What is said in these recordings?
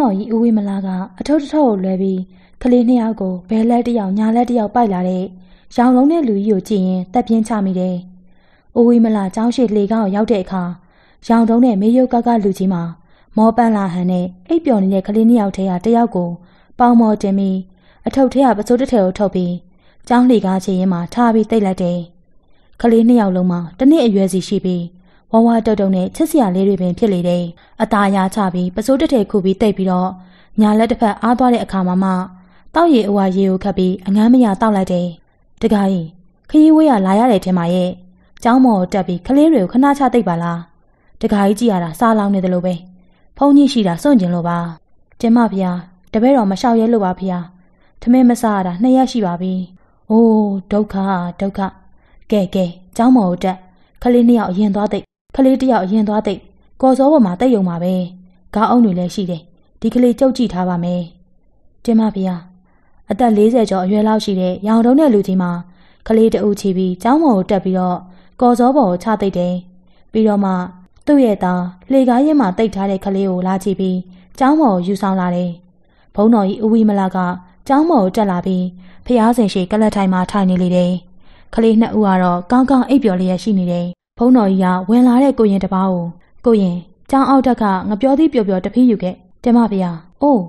တော်ကြီးဦးဝိမလာကအထုပ်တစ်ထုပ်ကိုလွဲပြီးကလေးနှစ်ယောက်ကိုဘဲလက်တစ်ယောက်ညာလက်တစ်ယောက်ပိုက်လာတဲ့ရောင်လုံးတဲ့လူကြီးကိုကြည့်ရင်တက်ပြင်းချမိတယ်။ဦးဝိမလာကျောင်းရှိလေကောင်းကိုရောက်တဲ့အခါရောင်တုံးနဲ့မေးရုပ်ကကလူကြီးမှာမောပန်းလာဟန်နဲ့အိပ်ပျော်နေတဲ့ကလေးနှစ်ယောက်ထဲကတယောက်ကိုပေါင်မော်တင်ပြီးအထုပ်ထဲကပစိုးတစ်ထည်ကိုထုတ်ပြီးကျောင်းလှေကားချရင်မှာထားပြီးတိတ်လိုက်တယ်။ကလေးနှစ်ယောက်လုံးမှာတနည်းအရွယ်စီရှိပြီး ဝဝတုတ်တုတ်နဲ့ချစ်စရာလေးတွေပင်ဖြစ်လေတယ်။အตาရချပြီးပစိုးတစ်ထည်ခုပြီးတိတ်ပြီးတော့ညာလက်တစ်ဖက်အားသွားတဲ့အခါမှာမှတောက်ရည်အဝါရေကိုခတ်ပြီးအငမ်းမရတောက်လိုက်တယ်။တခါကြီးခရီးဝေးရလာရတဲ့ထဲမှာရဲ့ကျောင်းမော်တက်ပြီးကလေးတွေကိုခဏချသိပ်ပါလား။တခါကြီးကြည့်ရတာစားလောင်းနေတယ်လို့ပဲ။ဖုန်းကြီးရှိတာစွန့်ကျင်လို့ပါ။ကျမဖေဟာတပည့်တော်မလျှောက်ရဲလို့ပါဖေဟာ။ထမင်းမစားရတာနှစ်ရက်ရှိပါပြီ။အိုးဒုက္ခဒုက္ခကဲကဲကျောင်းမော်တက်ကလေးနှစ်ယောက်အရင်သွားသိ ပ်ကလေးတစ်ယောက်အရင်သွားသိပ်ကော်စောပေါ်မှာတိတ်ယုံပါပဲ။ခေါင်းအုံတွေလည်းရှိတယ်။ဒီကလေးကြုတ်ကြည့်ထားပါမယ်။ကျမဖေဟာအသက်40ကျော်အရွယ်လောက်ရှိတဲ့ရောင်တုံးတဲ့လူကြီးမှာကလေးတအုပ်ချီပြီးကျောင်းပေါ်ကိုတက်ပြီးတော့ကော်စောပေါ်ကိုချသိပ်တယ်။ပြီးတော့မှသူ့ရဲ့သားလှေကားရင်မှာတိတ်ထားတဲ့ကလေးကိုလာကြည့်ပြီးကျောင်းပေါ်ကိုယူဆောင်လာတယ်။ဘုံတော်ကြီးအဝီမလာကကျောင်းပေါ်ကိုတက်လာပြီးဖျားစင်ရှိကလတ်ထိုင်မှာထိုင်နေလေတယ်။ကလေးနှစ်ဦးကတော့ကောင်းကောင်းအိပ်ပျော်လျက်ရှိနေတယ်။ ဘုံတော်ကြီးကဝင်လာတဲ့ကိုရင်တစ်ပါးကိုကိုရင်ကျောင်းအောက်တက်ကငပြောသည်ပျော်ပျော်တဖီးယူခဲ့။တင်မဗျာ။အိုး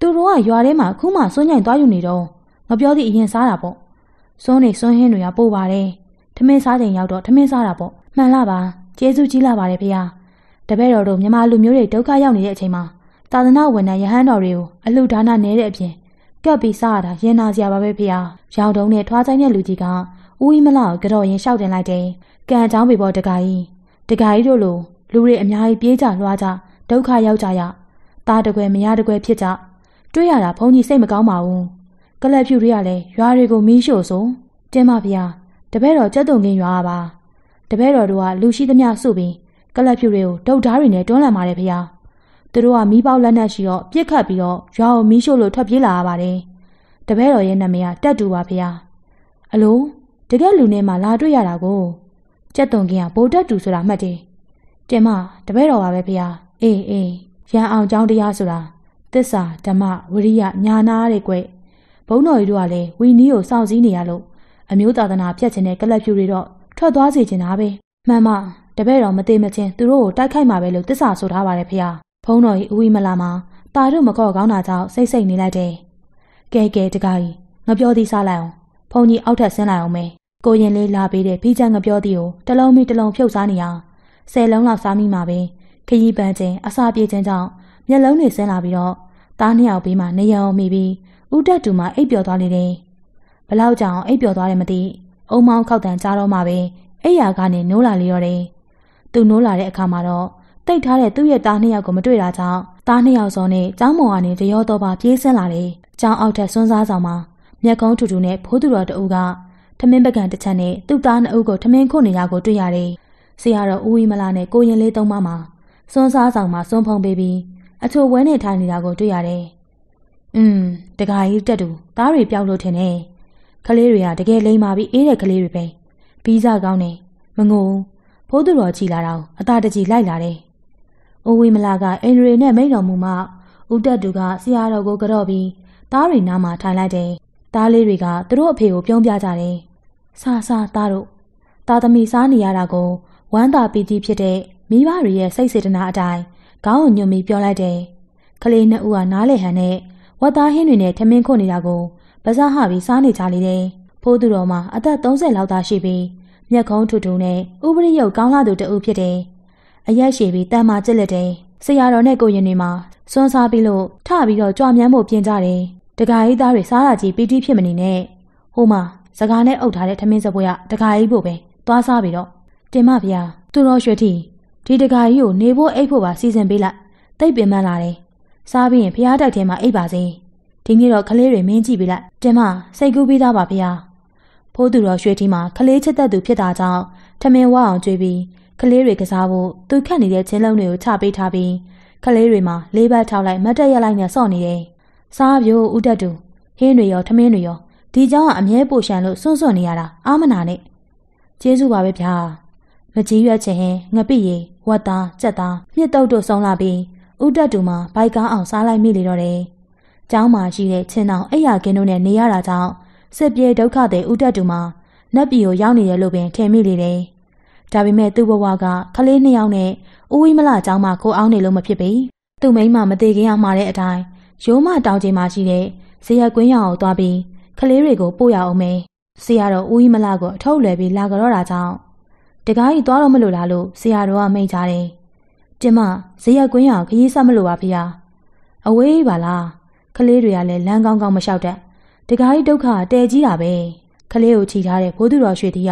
သူတို့ကရွာထဲမှာခုမှစွန့်ညိုင်သွားယူနေတော့ငပြောသည်အရင်စားတာပေါ့။စွန်းနေစွန်းဟင်းတွေကပို့ပါတယ်။ထမင်းစားချိန်ရောက်တော့ထမင်းစားတာပေါ့။မှန်လားပါ။ကျေးဇူးကြီးလာပါတယ်ဖေ။တပည့်တော်တို့မြန်မာလူမျိုးတွေဒုက္ခရောက်နေတဲ့အချိန်မှာသာသနာ့ဝန်ထမ်းယဟန်တော်တွေကိုအလှဒါနနဲတဲ့အပြင်ကပ်ပြီးစားရတာရင်နာစရာပါပဲဖေ။ရောင်တုံးနဲ့ထွားဆိုင်တဲ့လူကြီးကဦးဝီမလာကိုကြော်ရင်ရှောက်တင်လိုက်တယ်။ ကံအကြောင်းပေပေါ်တကာကြီးတကာကြီးတို့လိုလူတွေအများကြီးပြေးကြလွှားကြဒုက္ခရောက်ကြရ။ตาတကွယ်မရတကွယ်ဖြစ်ကြ။တွေးရတာဘုန်းကြီးစိတ်မကောင်းပါဘူး။ကလပ်ဖြူတွေကလည်းရွာတွေကိုမီးရှို့ဆိုတင်းမဖေ။တပည့်တော်ကြက်တုံကင်းရွာပါ။တပည့်တော်တို့ကလူရှိသမျှစုပြီးကလပ်ဖြူတွေကိုဒုတ်ဓားတွေနဲ့တွန်းလှန်ပါတယ်ဖေ။သူတို့ကမီးပေါက်လက်နက်ရှိတော့ပြစ်ခတ်ပြီးတော့ရွာကိုမီးရှို့လို့ထွက်ပြေးလာရပါတယ်။တပည့်တော်ရဲ့နာမည်ကတက်တူပါဖေ။အလိုတကယ်လူနဲ့မှလာတွေ့ရတာကို ကြက်တုံကင်းကဗိုလ်တက်တူဆိုတာမှတ်တယ်။တင်မတပည့်တော်ပါပဲဖေ။အေးအေးရန်အောင်ကျောင်းတရားဆိုတာသစ္စာဓမ္မဝရိယညာနာတဲ့ကွဘုံတော်ကြီးတို့ကလည်းဝီနီးကိုစောင့်စည်းနေရလို့အမျိုးသာသနာဖြတ်ခြင်းနဲ့ကလပ်ဖြူတွေတော့ထွက်သွားစေချင်တာပဲမှန်မတပည့်တော်မသေးမချင်းသူတို့ကိုတိုက်ခိုက်မှာပဲလို့တစ္ဆာဆိုထားပါတယ်ဖေ။ဖုံးတော်ကြီးအဝီမလာမှာတာတို့မခေါ်ကောင်းတာကြောင့်စိတ်စိတ်နေလိုက်တယ်။ကဲကဲတကားကြီးငပြောသည်စားလိုက်အောင်ဖုံးကြီးအောက်ထပ်ဆင်းလိုက်အောင်မယ်။ ကိုရင်လေးလာပေးတဲ့ဖီးချမ်းငပြောသည်ကိုတလုံးမီတလုံးဖြုတ်စားနေအောင်ဆယ်လုံးလောက်စားမိမှာပဲခရီးပန်းခြင်းအစာပြေခြင်းကြောင့်မျက်လုံးတွေဆင်းလာပြီးတော့တားနှစ်ယောက်ပြီးမှနေရအောင်မိပြီးဦးတက်တူမှအိပ်ပျော်သွားလေတယ်ဘလောက်ကြောင်အိပ်ပျော်သွားတယ်မသိအုံမောင်းခောက်တန်ကြားတော့မှပဲအိယာကနေနိုးလာလေရောတယ်သူနိုးလာတဲ့အခါမှာတော့တိတ်ထားတဲ့သူ့ရဲ့သားနှစ်ယောက်ကိုမတွေ့တာကြောင့်သားနှစ်ယောက်စောနဲ့ကျောင်းမော်ကနေတရောတော့ပါပြေးဆင်းလာတယ်ကျောင်းအောက်ထက်စွန်းစားဆောင်မှာမျက်ကုံးထူထူနဲ့ဖိုးသူတော်တအုပ်က ထမင်းပကံတစ်ချက်နဲ့သူ့သားနှစ်ဦးကိုထမင်းခုတ်နေတာကိုတွေ့ရတယ်ဆရာတော်ဦးဝီမလာနဲ့ကိုရင်လေးသုံးပါးမှာစွန်းစားဆောင်မှာစွန်းဖုံပေးပြီးအချိုဝဲနေထိုင်နေတာကိုတွေ့ရတယ်။อืมတခါကြီးတက်တူသားတွေပျောက်လို့ထင်တယ်။ကလေးတွေကတကယ်လိမ်မာပြီးအေးတဲ့ကလေးတွေပဲ။ပြီးစားကောင်းတယ်။မငိုဖိုးသူတော်ကြည်လာတော့အသာတကြီးလိုက်လာတယ်။အိုဝီမလာကအင်ရီနဲ့မိန်တော်မူမှဦးတက်တူကဆရာတော်ကိုကြော့ပြီးသားတွေနားမှာထိုင်လိုက်တယ်။သားလေးတွေကသူတို့အဖေကိုပြုံးပြကြတယ်။ ဆာဆာသားတို့သားသမီးစားနေရတာကိုဝမ်းသာပီတိဖြစ်တဲ့မိဘတွေရဲ့စိတ်စေတနာအတိုင်းခေါင်းကိုညွှန်ပြီးပြောလိုက်တယ်။ကလေးနှစ်ဦးကနားလေဟန်နဲ့ဝတ်သားဟင်းတွေနဲ့ထမင်းခုတ်နေတာကိုပါးစားဟပြီးစားနေကြလေတယ်။ဖိုးသူတော်မှာအသက်30လောက်သားရှိပြီးမျက်ခုံးထူထူနဲ့ဥပရိယုတ်ကောင်းလာသူတဦးဖြစ်တယ်။အရက်ရှည်ပြီးတန်မာကြက်လက်တယ်။ဆရာတော်နဲ့ကိုရင်တွေမှာစွန်းစားပြီးလို့ထပြီးတော့ကြွမြန်းဖို့ပြင်ကြတယ်။တခါကြီးသားတွေစားတာကြီးပီတိဖြစ်မနေနဲ့။ဟိုမှာ စကားနဲ့အုပ်ထားတဲ့ထမင်းစပွဲကတခါကြီးဖို့ပဲသွားစားပြီးတော့တင်မဗျာသူတော်ရွှေထီဒီတကာကြီးကိုနေဖို့အိတ်ဖို့ပါစီစဉ်ပေးလိုက်တိတ်ပင်ပန်းလာတယ်စားပြီးရင်ဖျားတိုက်ထဲမှာအိတ်ပါစေဒီနေ့တော့ကလေးတွေမင်းကြည့်ပေးလိုက်တင်မစိတ်ကူးပြီးသားပါဖျားဖိုးသူတော်ရွှေထီမှာကလေးချစ်သက်သူဖြစ်တာကြောင့်ထမင်းဝအောင်ကြွေးပြီးကလေးတွေကစားဖို့သူခတ်နေတဲ့ချင်းလုံးတွေကိုချပေးထားပြီးကလေးတွေမှာလေးဘက်ထောက်လိုက်မတ်တက်ရက်လိုက်နဲ့စော့နေတယ်စားပြိုးဥတက်တူဟင်းတွေရောထမင်းတွေရော ဒီเจ้าကအမြဲပိုရှန်လို့စွန့်စွန့်နေရတာအာမနာနဲ့ကျေးဇူးပါပဲဗျာမကြီးရွက်ချင်ဟင်ငပိရီဝတ်သားကြက်သားမြစ်တုပ်တို့ဆုံးလာပြီး ဦးတက်တူမှာဘိုက်ကားအောင်စားလိုက်မိလေတော့တယ်။ကျောင်းမှာရှိတဲ့ချင်းအောင်အိယာကင်းတို့နဲ့နေရတာကြောင့်စစ်ပြေဒုက္ခတွေဦးတက်တူမှာနတ်ပြည်ကိုရောက်နေတယ်လို့ပင်ထင်မိလေတယ်။ဒါပေမဲ့သူ့ဘဝကကလေးနှစ်ယောက်နဲ့ဦးဝိမလကျောင်းမှာကိုအောင်နေလို့မဖြစ်ပေ။သူ့မိန်းမမသေးခင်ကမှာတဲ့အတိုင်းရိုးမတောင်ချိန်မှာရှိတဲ့ဇေယျကွင်းရောင်ကိုသွားပြီး ကလေးတွေကိုပို့ရအောင်မယ်။ဆရာတော်ဦးဝိမလကိုအထုတ်လွယ်ပြီးလာကြတော့တာကြောင့်တကားကြီးသွားတော့မလို့လားလို့ဆရာတော်ကမိန့်ကြတယ်။ကျမဇေယျကွင်းရောင်ခရီးဆက်မလို့ပါဖေ။အဝေးပါလား။ကလေးတွေကလည်းလမ်းကောင်းကောင်းမလျှောက်တတ်။တကားကြီးဒုက္ခတဲကြီးတာပဲ။ကလေးကိုချီထားတဲ့ဘိုးသူတော်ရွှေတီက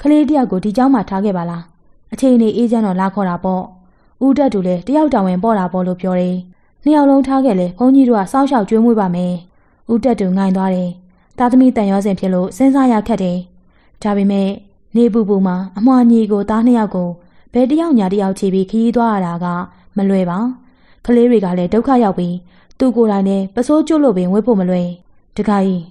ကလေးတယောက်ကိုဒီเจ้าမှာထားခဲ့ပါလား။အချိန်နေအေးချမ်းတော့လာခေါ်တာပေါ့။ဦးတက်တူလည်းတယောက်တောင်ဝင်ပေါ်လာပေါ့လို့ပြောတယ်။နှစ်ယောက်လုံးထားခဲ့လေဘုန်းကြီးတို့ကစောင်းရှောက်ကျွေးမွေးပါမယ်။ ဦးတက်တူငိုင်းသွားတယ်။သားသမီးတန်ရောစင်ဖြစ်လို့စဉ်းစားရခက်တယ်။ဒါပေမဲ့နေပူပူမှာအမွှာညီကိုသားနှစ်ယောက်ကိုဘယ်တယောက်ညာတယောက်ချီပြီးခရီးသွားရတာကမလွယ်ပါ။ကလေးတွေကလည်းဒုက္ခရောက်ပြီးသူကိုယ်တိုင်နဲ့ပစိုးကျွတ်လို့ပင်ဝေးဖို့မလွယ်။တခါကြီး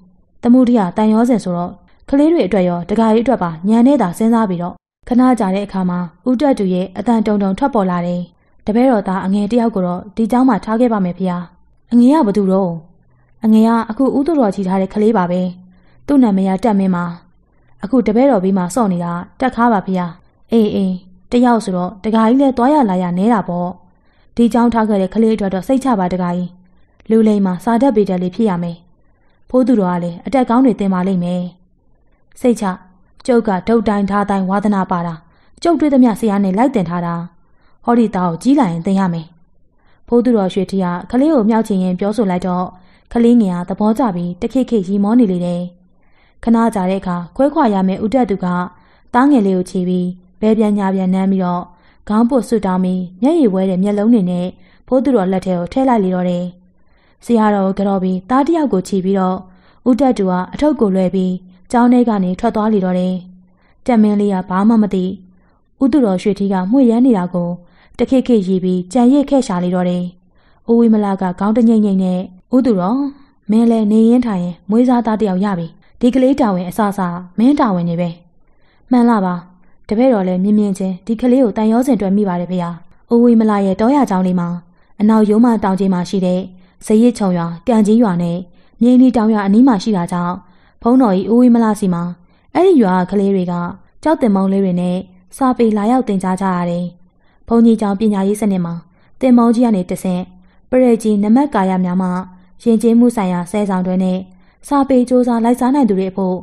တမှုတရတန်ရောစင်ဆိုတော့ကလေးတွေအတွက်ရောတခါကြီးအတွက်ပါညံနေတာစဉ်းစားပြီးတော့ခဏကြာတဲ့အခါမှာဦးတက်တူရဲ့အတန်တုံတုံထွက်ပေါ်လာတယ်။တပည့်တော်သားအငယ်တယောက်ကိုတော့ဒီเจ้าမှာထားခဲ့ပါမယ်ဖေ။အငယ်ကဘာတူတော့ အငယ်ကအခုဦးသူတော်ကြီးထားတဲ့ကလေးပါပဲသူ့နာမည်ကတက်မင်းပါအခုတပည့်တော်ဘေးမှာစော့နေတာတက်ခါပါဗျာအေးအေးတယောက်ဆိုတော့တကာကြီးလည်းသွားရလာရနဲတာပေါ့ဒီကြောင်းထားခဲ့တဲ့ကလေးအတွက်တော့စိတ်ချပါတကာကြီးလူလိမ်မှာစာတက်ပေတယ်လေးဖြစ်ရမယ်ဖိုးသူတော်ကလည်းအတက်ကောင်းတွေတင်ပါလိမ့်မယ်စိတ်ချကျုပ်ကဒုတ်တိုင်းဓာတိုင်းဝါသနာပါတာကျုပ်တွေ့သမျှဆရာနဲ့လိုက်တင်ထားတာဟောဒီသားကိုကြီးလာရင်တင်ရမယ်ဖိုးသူတော်ရွှေထီကကလေးကိုမြောက်ချင်ရင်ပြောဆိုလိုက်တော့ ကလေးငယ်ကသဘောကျပြီးတခိခိရီမောနေလေတယ်ခဏကြာတဲ့အခါခွဲခွာရမယ်ဦးတက်သူကတားငယ်လေးကိုခြေပြီးဘဲပြန်ညာပြန်နမ်းပြီးတော့ခေါင်းပုတ်ဆွတ်တောင်းပြီးမျက်ရည်ဝဲတဲ့မျက်လုံးတွေနဲ့ဖိုးသူတော်လက်ထဲကိုထဲလိုက်လေတော့တယ်ဆရာတော်ကတော့ပြီးတားတယောက်ကိုခြေပြီးတော့ဦးတက်သူကအထုပ်ကိုလွှဲပြီးကျောင်းထဲကနေထွက်သွားလေတော့တယ်။တက်မင်းလေးကဘာမှမသိ။ဥတုတော်ရွှေထီးကမှု့ရမ်းနေတာကိုတခိခိရီပြီးကြံရစ်ခဲ့ရှာလေတော့တယ်။အိုဝီမလာကခေါင်းတငိမ့်ငိမ့်နဲ့ ဥတုတော်မင်းလည်းနေရင်ထိုင်ရင်မွေးစားသားတယောက်ရပြီ။ဒီကလေးတာဝန်အစအစမင်းတာဝန်နေပဲ။မှန်လားပါ။တပည့်တော်လည်းမြင်မြင်ချင်းဒီကလေးကိုတန်ရောစင်တွေ့မိပါတယ်ဖေဟာ။အိုဝီမလာရဲ့တောရချောင်းလေးမှာအနောက်ရုံးမတောင်ကြီးမှာရှိတဲ့ဇရစ်ချုံရွာကံကြီးရွာနဲ့မြေနီတောင်ရွာအနီးမှာရှိတာကြောင့်ဖုံးတော်ကြီးဦးဝေးမလားစီမှာအဲ့ဒီရွာကလေးတွေကကြောက်တင်မောင်းလေးတွေနဲ့စာပေလာရောက်တင်ကြားကြရတယ်။ဘုံကြီးကျောင်းပညာရေးစနစ်မှာတင်မောင်းကြီးကနေတဆင့်ပရိကြီးနမက်ကာယများမှ ရင်ကျေးမှုဆိုင်ရာဆဲဆောင်တွေနဲ့စာပေစ조사လိုက်စားနိုင်သူတွေအဖို့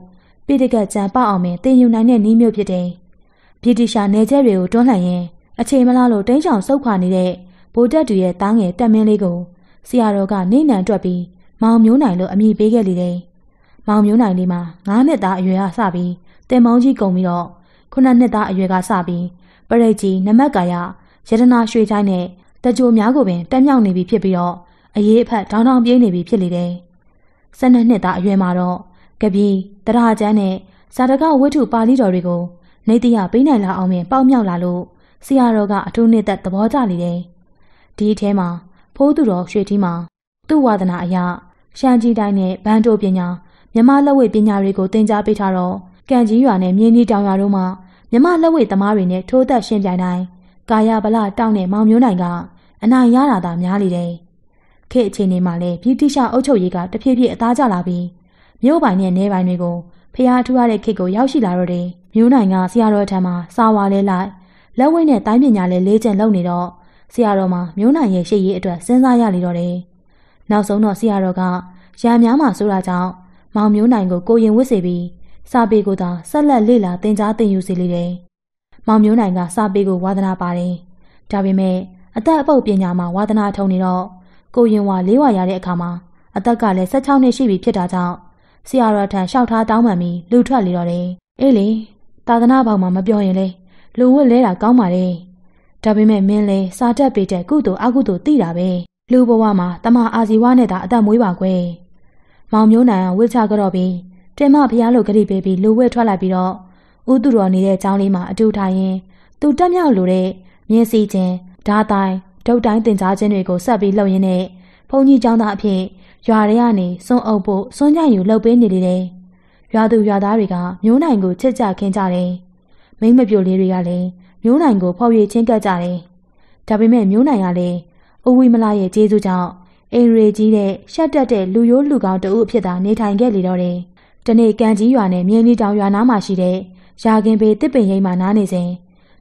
ပိဋကတ်ကြံပအောင်ပင်တင်ယူနိုင်တဲ့နည်းမျိုးဖြစ်တယ်။ဗြိတိရှာနယ်ကျဲတွေကိုတွန်းလှန်ရင်အချိန်မလားလို့တင်းချောင်ဆုတ်ခွာနေတဲ့ဗိုလ်တပ်တွေရဲ့တားငယ်တက်မင်းလေးကိုဆရာတော်ကနေနံတွက်ပြီးမောင်မျိုးနိုင်လို့အမိပေးခဲ့လေတယ်။မောင်မျိုးနိုင်လေးမှာ9နှစ်သားအရွယ်ကစပြီးတင်မောင်းကြီးကုန်ပြီးတော့9နှစ်သားအရွယ်ကစပြီးပရိတ်ကြီးနမက်ကာယရတနာရွှေချိုင်းနဲ့တကြိုများကိုပင်တက်မြောက်နေပြီဖြစ်ပြီးတော့ အရေးအဖက်တောင်းတောင်းပြေးနေပြီဖြစ်လေတယ်။12နှစ်သားအရွယ်မှာတော့ကပီးတရာကျန်းနဲ့ဇာတကဝိထုပါဠိတော်တွေကိုနေတရပေးနိုင်လာအောင်ပင်ပေါက်မြောက်လာလို့ဆရာတော်ကအထူးနှစ်သက်သဘောကျလေတယ်။ဒီအထဲမှာဖိုးသူတော်ရွှေထီးမှာသူ့ဝါဒနာအရရှမ်းကြီးတိုင်းနဲ့ဘန်တိုပညာမြမလက်ဝဲပညာတွေကိုသင်ကြားပေးထားတော့ကံကြီးရွာနဲ့မြင်းကြီးတောင်ရွာတို့မှာမြမလက်ဝဲသမားတွေနဲ့ထိုးသက်ရှင်းပြိုင်တိုင်းကာယဗလတောင်းတဲ့မောင်မျိုးနိုင်ကအနိုင်ရတာသာများလေတယ်။ ခေတ်အခြေအနေမှာလည်းပြည်တိရှအုပ်ချုပ်ရေးကတဖြည်းဖြည်းအသားကျလာပြီးမြို့ပိုင်နဲ့နယ်ပိုင်တွေကိုဖျားထူရတဲ့ခေတ်ကိုရောက်ရှိလာတော့တယ်။မျိုးနိုင်ကဆရာတော်ထံမှာစာဝါလဲလိုက်လက်ဝဲနဲ့တိုင်းပညာလဲလေးကျင့်လုပ်နေတော့ဆရာတော်မှာမျိုးနိုင်ရဲ့ရှေ့ရေးအတွက်စဉ်းစားရလေတော့တယ်။နောက်ဆုံးတော့ဆရာတော်ကရံများမှာဆိုတာကြောင့်မောင်မျိုးနိုင်ကိုကိုရင်ဝစ်စေပြီးစာပေကိုသာဆက်လက်လေ့လာသင်ကြားသင်ယူစေလေတယ်။မောင်မျိုးနိုင်ကစာပေကိုဝါသနာပါတယ်။ဒါပေမဲ့အသက်အပုတ်ပညာမှာဝါသနာထုံနေတော့ ကိုရင်ဝါလေးဝါရတဲ့အခါမှာအသက်ကလည်း16နှစ်ရှိပြီဖြစ်တာကြောင့်ဆရာတော်ထံလျှောက်ထားတောင်းပန်ပြီးလူထွက်လေတော့တယ်။အေးလေသာသနာ့ဘောင်မှာမပြောရင်လေလူဝတ်လဲတာကောင်းပါလေ။ဒါပေမဲ့မင်းလဲစာတက်ပေတဲ့ကုသိုလ်အကုသိုလ်သိတာပဲ။လူဘဝမှာတမအာဇီဝနဲ့သာအသက်မွေးပါကွယ်။မောင်မျိုးနိုင်ဝစ်ချကြတော့ပြီးတင်မဖျားလို့ဂရိပေးပြီးလူဝဲထွက်လိုက်ပြီးတော့ဥသူတော်နေတဲ့ကျောင်းလေးမှာအတူထိုင်ရင်သူတက်မြောက်လိုတဲ့မြင်းစီခြင်းဓာတိုင်း ဒုတ်တိုင်းတင်ကြားခြင်းတွေကိုဆက်ပြီးလှုပ်ရင်းနဲ့ဘုန်းကြီးကျောင်းသားအဖြစ်ရွာတွေကနေစွန့်အုပ်ဖို့စွန့်ကြယူလှုပ်ပေးနေလေတယ်။ရွာသူရွာသားတွေကမျိုးနိုင်ကိုချစ်ကြခင်ကြတယ်။မိမပြိုလေးတွေကလည်းမျိုးနိုင်ကိုဖောက်ရည်ချင်းကပ်ကြတယ်။ဒါပေမဲ့မျိုးနိုင်ကလည်း။ဦးဝိမလာရဲ့ကျေးဇူးကြောင့်အိမ်ရေကြီးတဲ့ရှက်တက်တဲ့လူရိုးလူကောင်တဦးအဖြစ်သာနေထိုင်ခဲ့လေတော့တယ်။တနေ့ကံကြီးရွာနဲ့မြင်းလီတောင်ရွာနားမှာရှိတဲ့ရာခင်ပေတစ်ပင်ရိပ်မှာနားနေစဉ်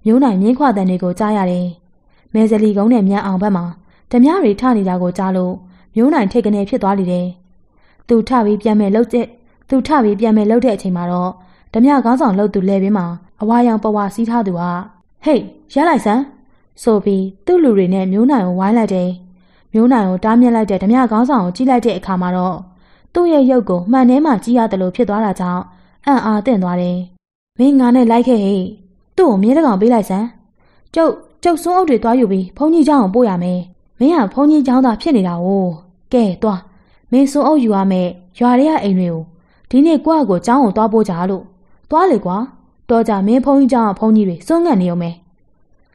မျိုးနိုင်မြင်းခွာတဲ့တွေကိုကြားရတယ်။ မဲဇလီကုန်းနဲ့မြန်အောင်ဘက်မှာဓမြတွေထနေတာကိုကြားလို့မျိုးနိုင်ထိတ်ကနေဖြစ်သွားလိတယ်။သူထပြီးပြန်မဲ့လှုပ်တဲ့သူထပြီးပြန်မဲ့လှုပ်တဲ့အချိန်မှာတော့ဓမြကောင်းဆောင်လှုပ်သူလဲပြီးမှာအဝါရောင်ပဝါစီးထားသူကဟေးရလိုက်စမ်းဆိုပြီးသူ့လူတွေနဲ့မျိုးနိုင်ကိုဝိုင်းလိုက်တယ်။မျိုးနိုင်ကိုတားမြစ်လိုက်တဲ့ဓမြကောင်းဆောင်ကိုကြည့်လိုက်တဲ့အခါမှာတော့သူ့ရဲ့ရုပ်ကိုမှန်ထဲမှာကြည့်ရတယ်လို့ဖြစ်သွားတာကြောင့်အံ့အားသင့်သွားတယ်။မင်းငါနဲ့လိုက်ခဲ့ဟေ့သူ့ကိုမြင်းတကောင်ပေးလိုက်စမ်းကျုပ် ကျုပ်စွန်းအုပ်တွေသွားယူပြီးဘုန်းကြီးเจ้าကိုပို့ရမယ်မင်းကဘုန်းကြီးเจ้าသားဖြစ်နေတာ哦ကဲသွားမင်းစွန်းအုပ်ယူရမယ်ရွာရဲအိမ်တွေကိုဒီနေ့ကိုယ့်အကိုเจ้าကိုသွားပို့ကြလို့သွားလေကွာတော့ကြမင်းဘုန်းကြီးเจ้าကဘုန်းကြီးတွေစွန့်ငတ်နေုံပဲ